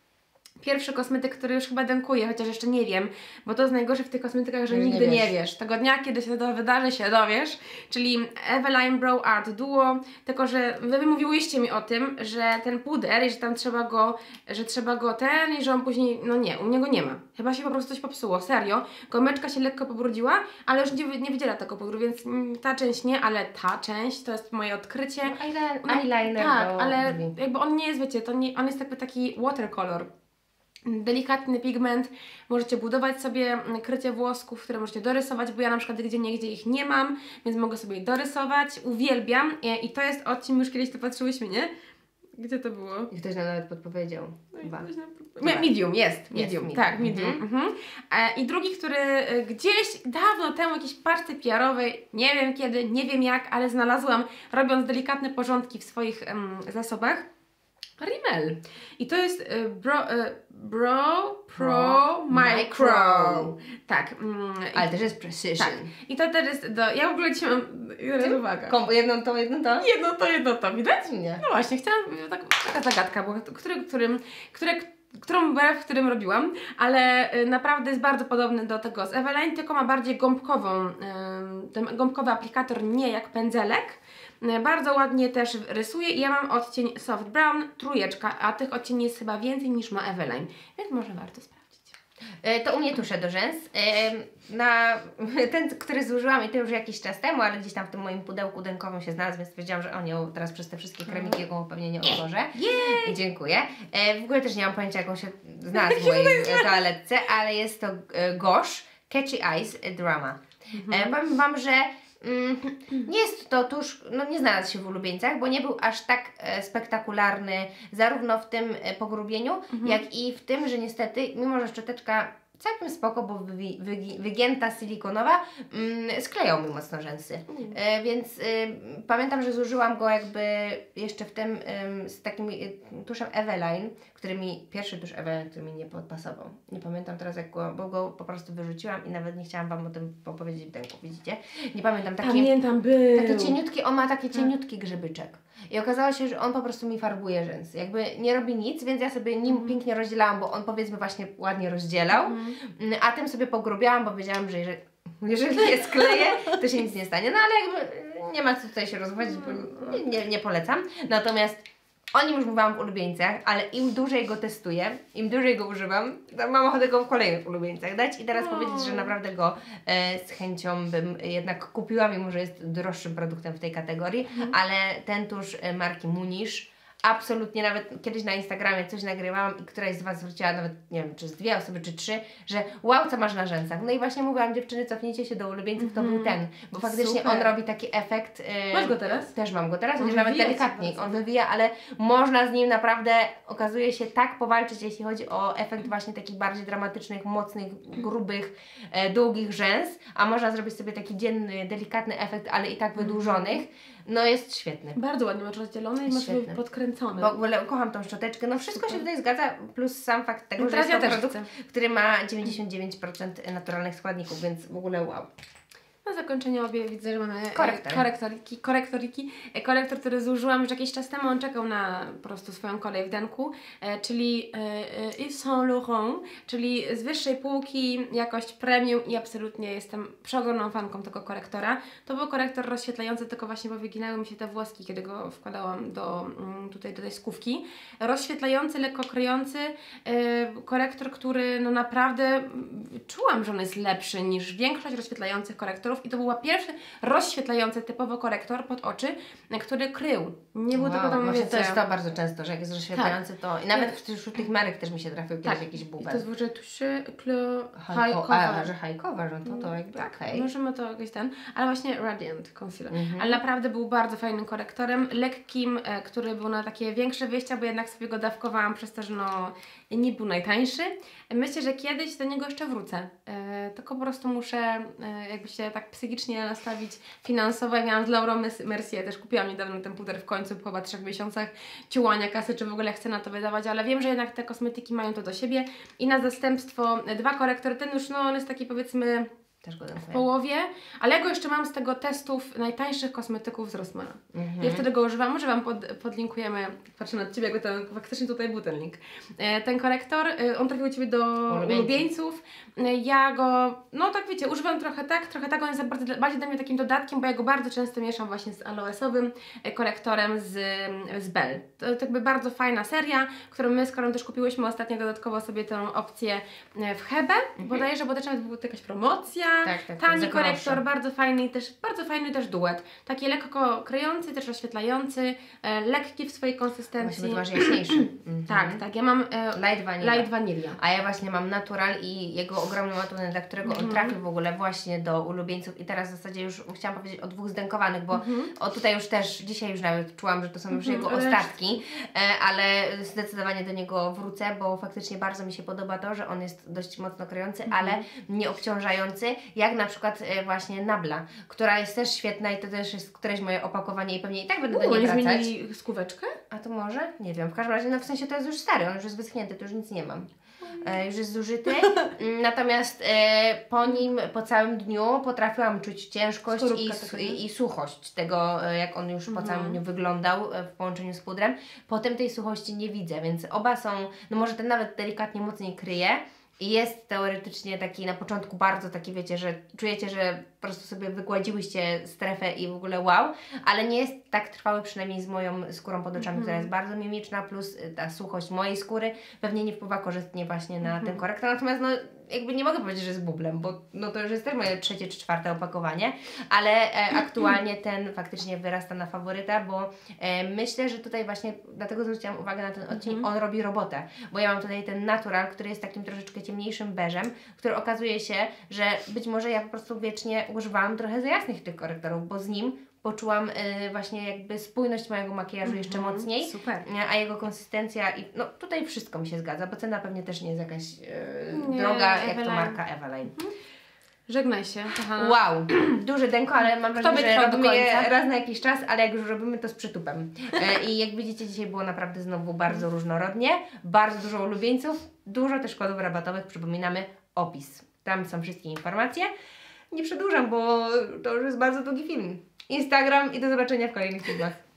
[SPEAKER 1] Pierwszy kosmetyk, który już chyba dękuje, chociaż jeszcze nie wiem, bo to jest najgorsze w tych kosmetykach, że
[SPEAKER 2] Że nie
[SPEAKER 1] nigdy nie
[SPEAKER 2] wiesz.
[SPEAKER 1] wiesz. Tego dnia, kiedy się to wydarzy, się dowiesz. Czyli Eveline Brow Art Duo, tylko że wy wymówiłyście mi o tym, że ten puder, i że tam trzeba go, że trzeba go ten i że on później, no nie, u mnie go nie ma. Chyba się po prostu coś popsuło, serio. Gąbeczka się lekko pobrudziła, ale już nie, nie wydziela tego pudru, więc ta część nie, ale ta część to jest moje odkrycie.
[SPEAKER 2] Eyeliner,
[SPEAKER 1] No,
[SPEAKER 2] eyeliner
[SPEAKER 1] tak, ale jakby on nie jest, wiecie, to nie, on jest jakby taki watercolor. Delikatny pigment, możecie budować sobie mm, krycie włosków, które możecie dorysować, bo ja na przykład gdzie niegdzie ich nie mam, więc mogę sobie je dorysować, uwielbiam I, i to jest odcień, już kiedyś to patrzyłyśmy, nie? Gdzie to było?
[SPEAKER 2] I ktoś nam nawet podpowiedział.
[SPEAKER 1] No
[SPEAKER 2] Chyba.
[SPEAKER 1] ktoś nam- Me- Medium, jest, medium,
[SPEAKER 2] medium.
[SPEAKER 1] tak, medium.
[SPEAKER 2] Mhm.
[SPEAKER 1] Mhm. E, I drugi, który e, gdzieś dawno temu, jakiejś parce PR-owej, nie wiem kiedy, nie wiem jak, ale znalazłam, robiąc delikatne porządki w swoich em, zasobach. Rimmel. I to jest e, Bro, e, bro Pro Micro.
[SPEAKER 2] Micro.
[SPEAKER 1] Tak. mm,
[SPEAKER 2] Ale też jest precision.
[SPEAKER 1] tak. I to też jest do... Ja w ogóle dzisiaj mam... Teraz uwaga.
[SPEAKER 2] Kombo, jedną to, jedną to?
[SPEAKER 1] Jedno to, jedno to, widać?
[SPEAKER 2] Nie.
[SPEAKER 1] No właśnie, chciałam, tak, taka zagadka była, który, którym, które, którą brew, w którym robiłam, ale y, naprawdę jest bardzo podobny do tego z Eveline, tylko ma bardziej gąbkową, ten gąbkowy aplikator nie jak pędzelek. Y, Bardzo ładnie też rysuje i ja mam odcień soft brown, trójeczka, a tych odcieni jest chyba więcej niż ma Eveline, więc może warto sprawdzić.
[SPEAKER 2] E, To u mnie tusze do rzęs. E, Na ten, który zużyłam i to już jakiś czas temu, ale gdzieś tam w tym moim pudełku dękowym się znalazł, więc stwierdziłam, że o nie teraz przez te wszystkie kremiki, jaką pewnie nie otworzę. I Dziękuję. E, W ogóle też nie mam pojęcia, jaką się znalazł w mojej e, toaletce, ale jest to e, Gosh Catchy Eyes Drama. E, Powiem Wam, że mm, nie jest to tuż, no nie znalazł się w ulubieńcach, bo nie był aż tak e, spektakularny zarówno w tym e, pogrubieniu, jak i w tym, że niestety, mimo że szczoteczka całkiem spoko, bo wygi, wygi, wygięta silikonowa, mm, sklejał mi mocno rzęsy. E, więc y, pamiętam, że zużyłam go jakby jeszcze w tym ym, z takim y, tuszem Eveline, który mi, pierwszy tusz Eveline, który mi nie podpasował. Nie pamiętam teraz jak go, bo go po prostu wyrzuciłam i nawet nie chciałam Wam o tym opowiedzieć w dęku, widzicie? Nie pamiętam, taki,
[SPEAKER 1] Pamiętam, był.
[SPEAKER 2] taki cieniutki, on ma taki cieniutki grzybyczek. I okazało się, że on po prostu mi farbuje rzęsy. Jakby nie robi nic, więc ja sobie nim pięknie rozdzielałam, bo on powiedzmy właśnie ładnie rozdzielał, Mm, a tym sobie pogrubiałam, bo wiedziałam, że jeżeli, jeżeli je skleję, to się nic nie stanie. No ale jakby y, nie ma co tutaj się rozwodzić, nie, nie, nie polecam. Natomiast o nim już mówiłam w ulubieńcach, ale im dłużej go testuję, im dłużej go używam, to mam ochotę go w kolejnych ulubieńcach dać i teraz powiedzieć, że naprawdę go e, z chęcią bym jednak kupiła, mimo że jest droższym produktem w tej kategorii, ale ten tusz e, marki Munisz absolutnie nawet kiedyś na Instagramie coś nagrywałam i któraś z Was zwróciła nawet, nie wiem, czy z dwie osoby, czy trzy, że wow, co masz na rzęsach. No i właśnie mówiłam, dziewczyny, cofnijcie się do ulubieńców, to był ten, bo faktycznie
[SPEAKER 1] Super.
[SPEAKER 2] on robi taki efekt. e,
[SPEAKER 1] Masz go teraz?
[SPEAKER 2] Też mam go teraz, chociaż nawet delikatniej. On wywija, ale można z nim naprawdę, okazuje się, tak powalczyć, jeśli chodzi o efekt właśnie takich bardziej dramatycznych, mocnych, grubych, e, długich rzęs, a można zrobić sobie taki dzienny, delikatny efekt, ale i tak wydłużonych. No jest świetny.
[SPEAKER 1] Bardzo ładnie masz rozdzielone i masz
[SPEAKER 2] Świetny.
[SPEAKER 1] podkręcone.
[SPEAKER 2] Bo w ogóle kocham tą szczoteczkę. No wszystko się tutaj zgadza, plus sam fakt tego, że
[SPEAKER 1] Teraz
[SPEAKER 2] jest
[SPEAKER 1] ja
[SPEAKER 2] to
[SPEAKER 1] też
[SPEAKER 2] produkt,
[SPEAKER 1] chcę.
[SPEAKER 2] który ma 99% naturalnych składników, więc w ogóle wow.
[SPEAKER 1] Na zakończenie obie widzę, że mamy e,
[SPEAKER 2] Korektor.
[SPEAKER 1] korektoriki. Korektoriki. E, Korektor, który zużyłam już jakiś czas temu, on czekał na po prostu swoją kolej w denku, e, czyli Yves Saint Laurent, czyli z wyższej półki, jakość premium i absolutnie jestem przeogromną fanką tego korektora. To był korektor rozświetlający, tylko właśnie powyginały mi się te włoski, kiedy go wkładałam do, mm, tutaj do tej skówki. Rozświetlający, lekko kryjący, korektor, który no naprawdę mm, czułam, że on jest lepszy niż większość rozświetlających korektorów, kolorów i to był pierwszy rozświetlający typowo korektor pod oczy, który krył. Nie był
[SPEAKER 2] Wow,
[SPEAKER 1] tylko tam,
[SPEAKER 2] właśnie to jest to bardzo często, że jak jest rozświetlający, to i nawet
[SPEAKER 1] Tak.
[SPEAKER 2] wśród tych marek też mi się trafił kiedyś jakiś
[SPEAKER 1] I to
[SPEAKER 2] bubel.
[SPEAKER 1] jest ogóle tuszy, klo,
[SPEAKER 2] a,
[SPEAKER 1] hajkowa.
[SPEAKER 2] że hajkowa, że to, to jakby
[SPEAKER 1] Tak,
[SPEAKER 2] okej.
[SPEAKER 1] możemy to jakoś ten, ale właśnie Radiant Concealer.
[SPEAKER 2] Mhm.
[SPEAKER 1] Ale naprawdę był bardzo fajnym korektorem, lekkim, e, który był na takie większe wyjścia, bo jednak sobie go dawkowałam przez to, że no nie był najtańszy. Myślę, że kiedyś do niego jeszcze wrócę. E, tylko po prostu muszę e, jakby się tak psychicznie nastawić finansowo. Ja miałam z Laurą Mercier, też kupiłam niedawno ten puder w końcu, po chyba trzech miesiącach ciułania kasy, czy w ogóle chcę na to wydawać, ale wiem, że jednak te kosmetyki mają to do siebie. I na zastępstwo e, dwa korektory, ten już no on jest taki powiedzmy
[SPEAKER 2] Też go
[SPEAKER 1] w połowie, ale ja go jeszcze mam z tego testów najtańszych kosmetyków z Rossmana.
[SPEAKER 2] Mhm.
[SPEAKER 1] Ja wtedy go używam, może Wam pod, podlinkujemy, patrzę na Ciebie, jakby ten, faktycznie tutaj był ten link. E, ten korektor, e, on trafił u Ciebie do
[SPEAKER 2] Ulubieńców.
[SPEAKER 1] E, ja go, no tak wiecie, używam trochę tak, trochę tak, on jest bardzo, bardziej dla mnie takim dodatkiem, bo ja go bardzo często mieszam właśnie z aloesowym e, korektorem z, z Bell. To, to jakby bardzo fajna seria, którą my z Korą też kupiłyśmy ostatnio dodatkowo sobie tę opcję e, w Hebe, bodajże, bo też nawet była jakaś promocja,
[SPEAKER 2] Tak, tak,
[SPEAKER 1] tani
[SPEAKER 2] tak,
[SPEAKER 1] korektor, bardzo fajny też bardzo fajny też duet. Taki lekko kryjący, też oświetlający, e, lekki w swojej konsystencji.
[SPEAKER 2] Właśnie, masz jaśniejszy. Mhm.
[SPEAKER 1] Tak, tak. Ja mam e,
[SPEAKER 2] Light vanilla.
[SPEAKER 1] light vanilla.
[SPEAKER 2] A ja właśnie mam natural i jego ogromny ładunek, dla którego
[SPEAKER 1] Mhm.
[SPEAKER 2] on trafił w ogóle właśnie do ulubieńców. I teraz w zasadzie już chciałam powiedzieć o dwóch zdękowanych, bo o tutaj już też, dzisiaj już nawet czułam, że to są już
[SPEAKER 1] Mhm,
[SPEAKER 2] jego ostatki, e, ale zdecydowanie do niego wrócę, bo faktycznie bardzo mi się podoba to, że on jest dość mocno kryjący,
[SPEAKER 1] Mhm.
[SPEAKER 2] ale nie obciążający, jak na przykład e, właśnie Nabla, która jest też świetna i to też jest któreś moje opakowanie i pewnie i tak będę do
[SPEAKER 1] U,
[SPEAKER 2] niej
[SPEAKER 1] oni
[SPEAKER 2] wracać.
[SPEAKER 1] zmienili skóweczkę?
[SPEAKER 2] A to może? Nie wiem. W każdym razie, no w sensie to jest już stary, on już jest wyschnięty, to już nic nie mam. E, już jest zużyty. Natomiast e, po nim, po całym dniu potrafiłam czuć ciężkość i, i, i suchość tego, e, jak on już po całym dniu wyglądał e, w połączeniu z pudrem. Potem tej suchości nie widzę, więc oba są, no może ten nawet delikatnie mocniej kryje. I jest teoretycznie taki na początku bardzo taki, wiecie, że czujecie, że po prostu sobie wygładziłyście strefę i w ogóle wow, ale nie jest tak trwały przynajmniej z moją skórą pod oczami, która jest bardzo mimiczna, plus y, ta suchość mojej skóry pewnie nie wpływa korzystnie właśnie na ten korektor. Natomiast no jakby nie mogę powiedzieć, że jest bublem, bo no to już jest też moje trzecie czy czwarte opakowanie, ale e, aktualnie ten faktycznie wyrasta na faworyta, bo e, myślę, że tutaj właśnie dlatego zwróciłam uwagę na ten odcień, on robi robotę, bo ja mam tutaj ten natural, który jest takim troszeczkę ciemniejszym beżem, który okazuje się, że być może ja po prostu wiecznie używałam trochę za jasnych tych korektorów, bo z nim poczułam e, właśnie jakby spójność mojego makijażu jeszcze mocniej.
[SPEAKER 1] Super.
[SPEAKER 2] A jego konsystencja i no tutaj wszystko mi się zgadza, bo cena pewnie też nie jest jakaś e,
[SPEAKER 1] Nie,
[SPEAKER 2] droga, jak to
[SPEAKER 1] Eveline.
[SPEAKER 2] marka Eveline.
[SPEAKER 1] Żegnaj się, kochana.
[SPEAKER 2] Wow, duże denko, ale mam wrażenie, że robimy je raz na jakiś czas, ale jak już robimy to z przytupem. E, I jak widzicie dzisiaj było naprawdę znowu bardzo różnorodnie, bardzo dużo ulubieńców, dużo też kodów rabatowych, przypominamy opis. Tam są wszystkie informacje. Nie przedłużam, bo to już jest bardzo długi film. Instagram i do zobaczenia w kolejnych filmach.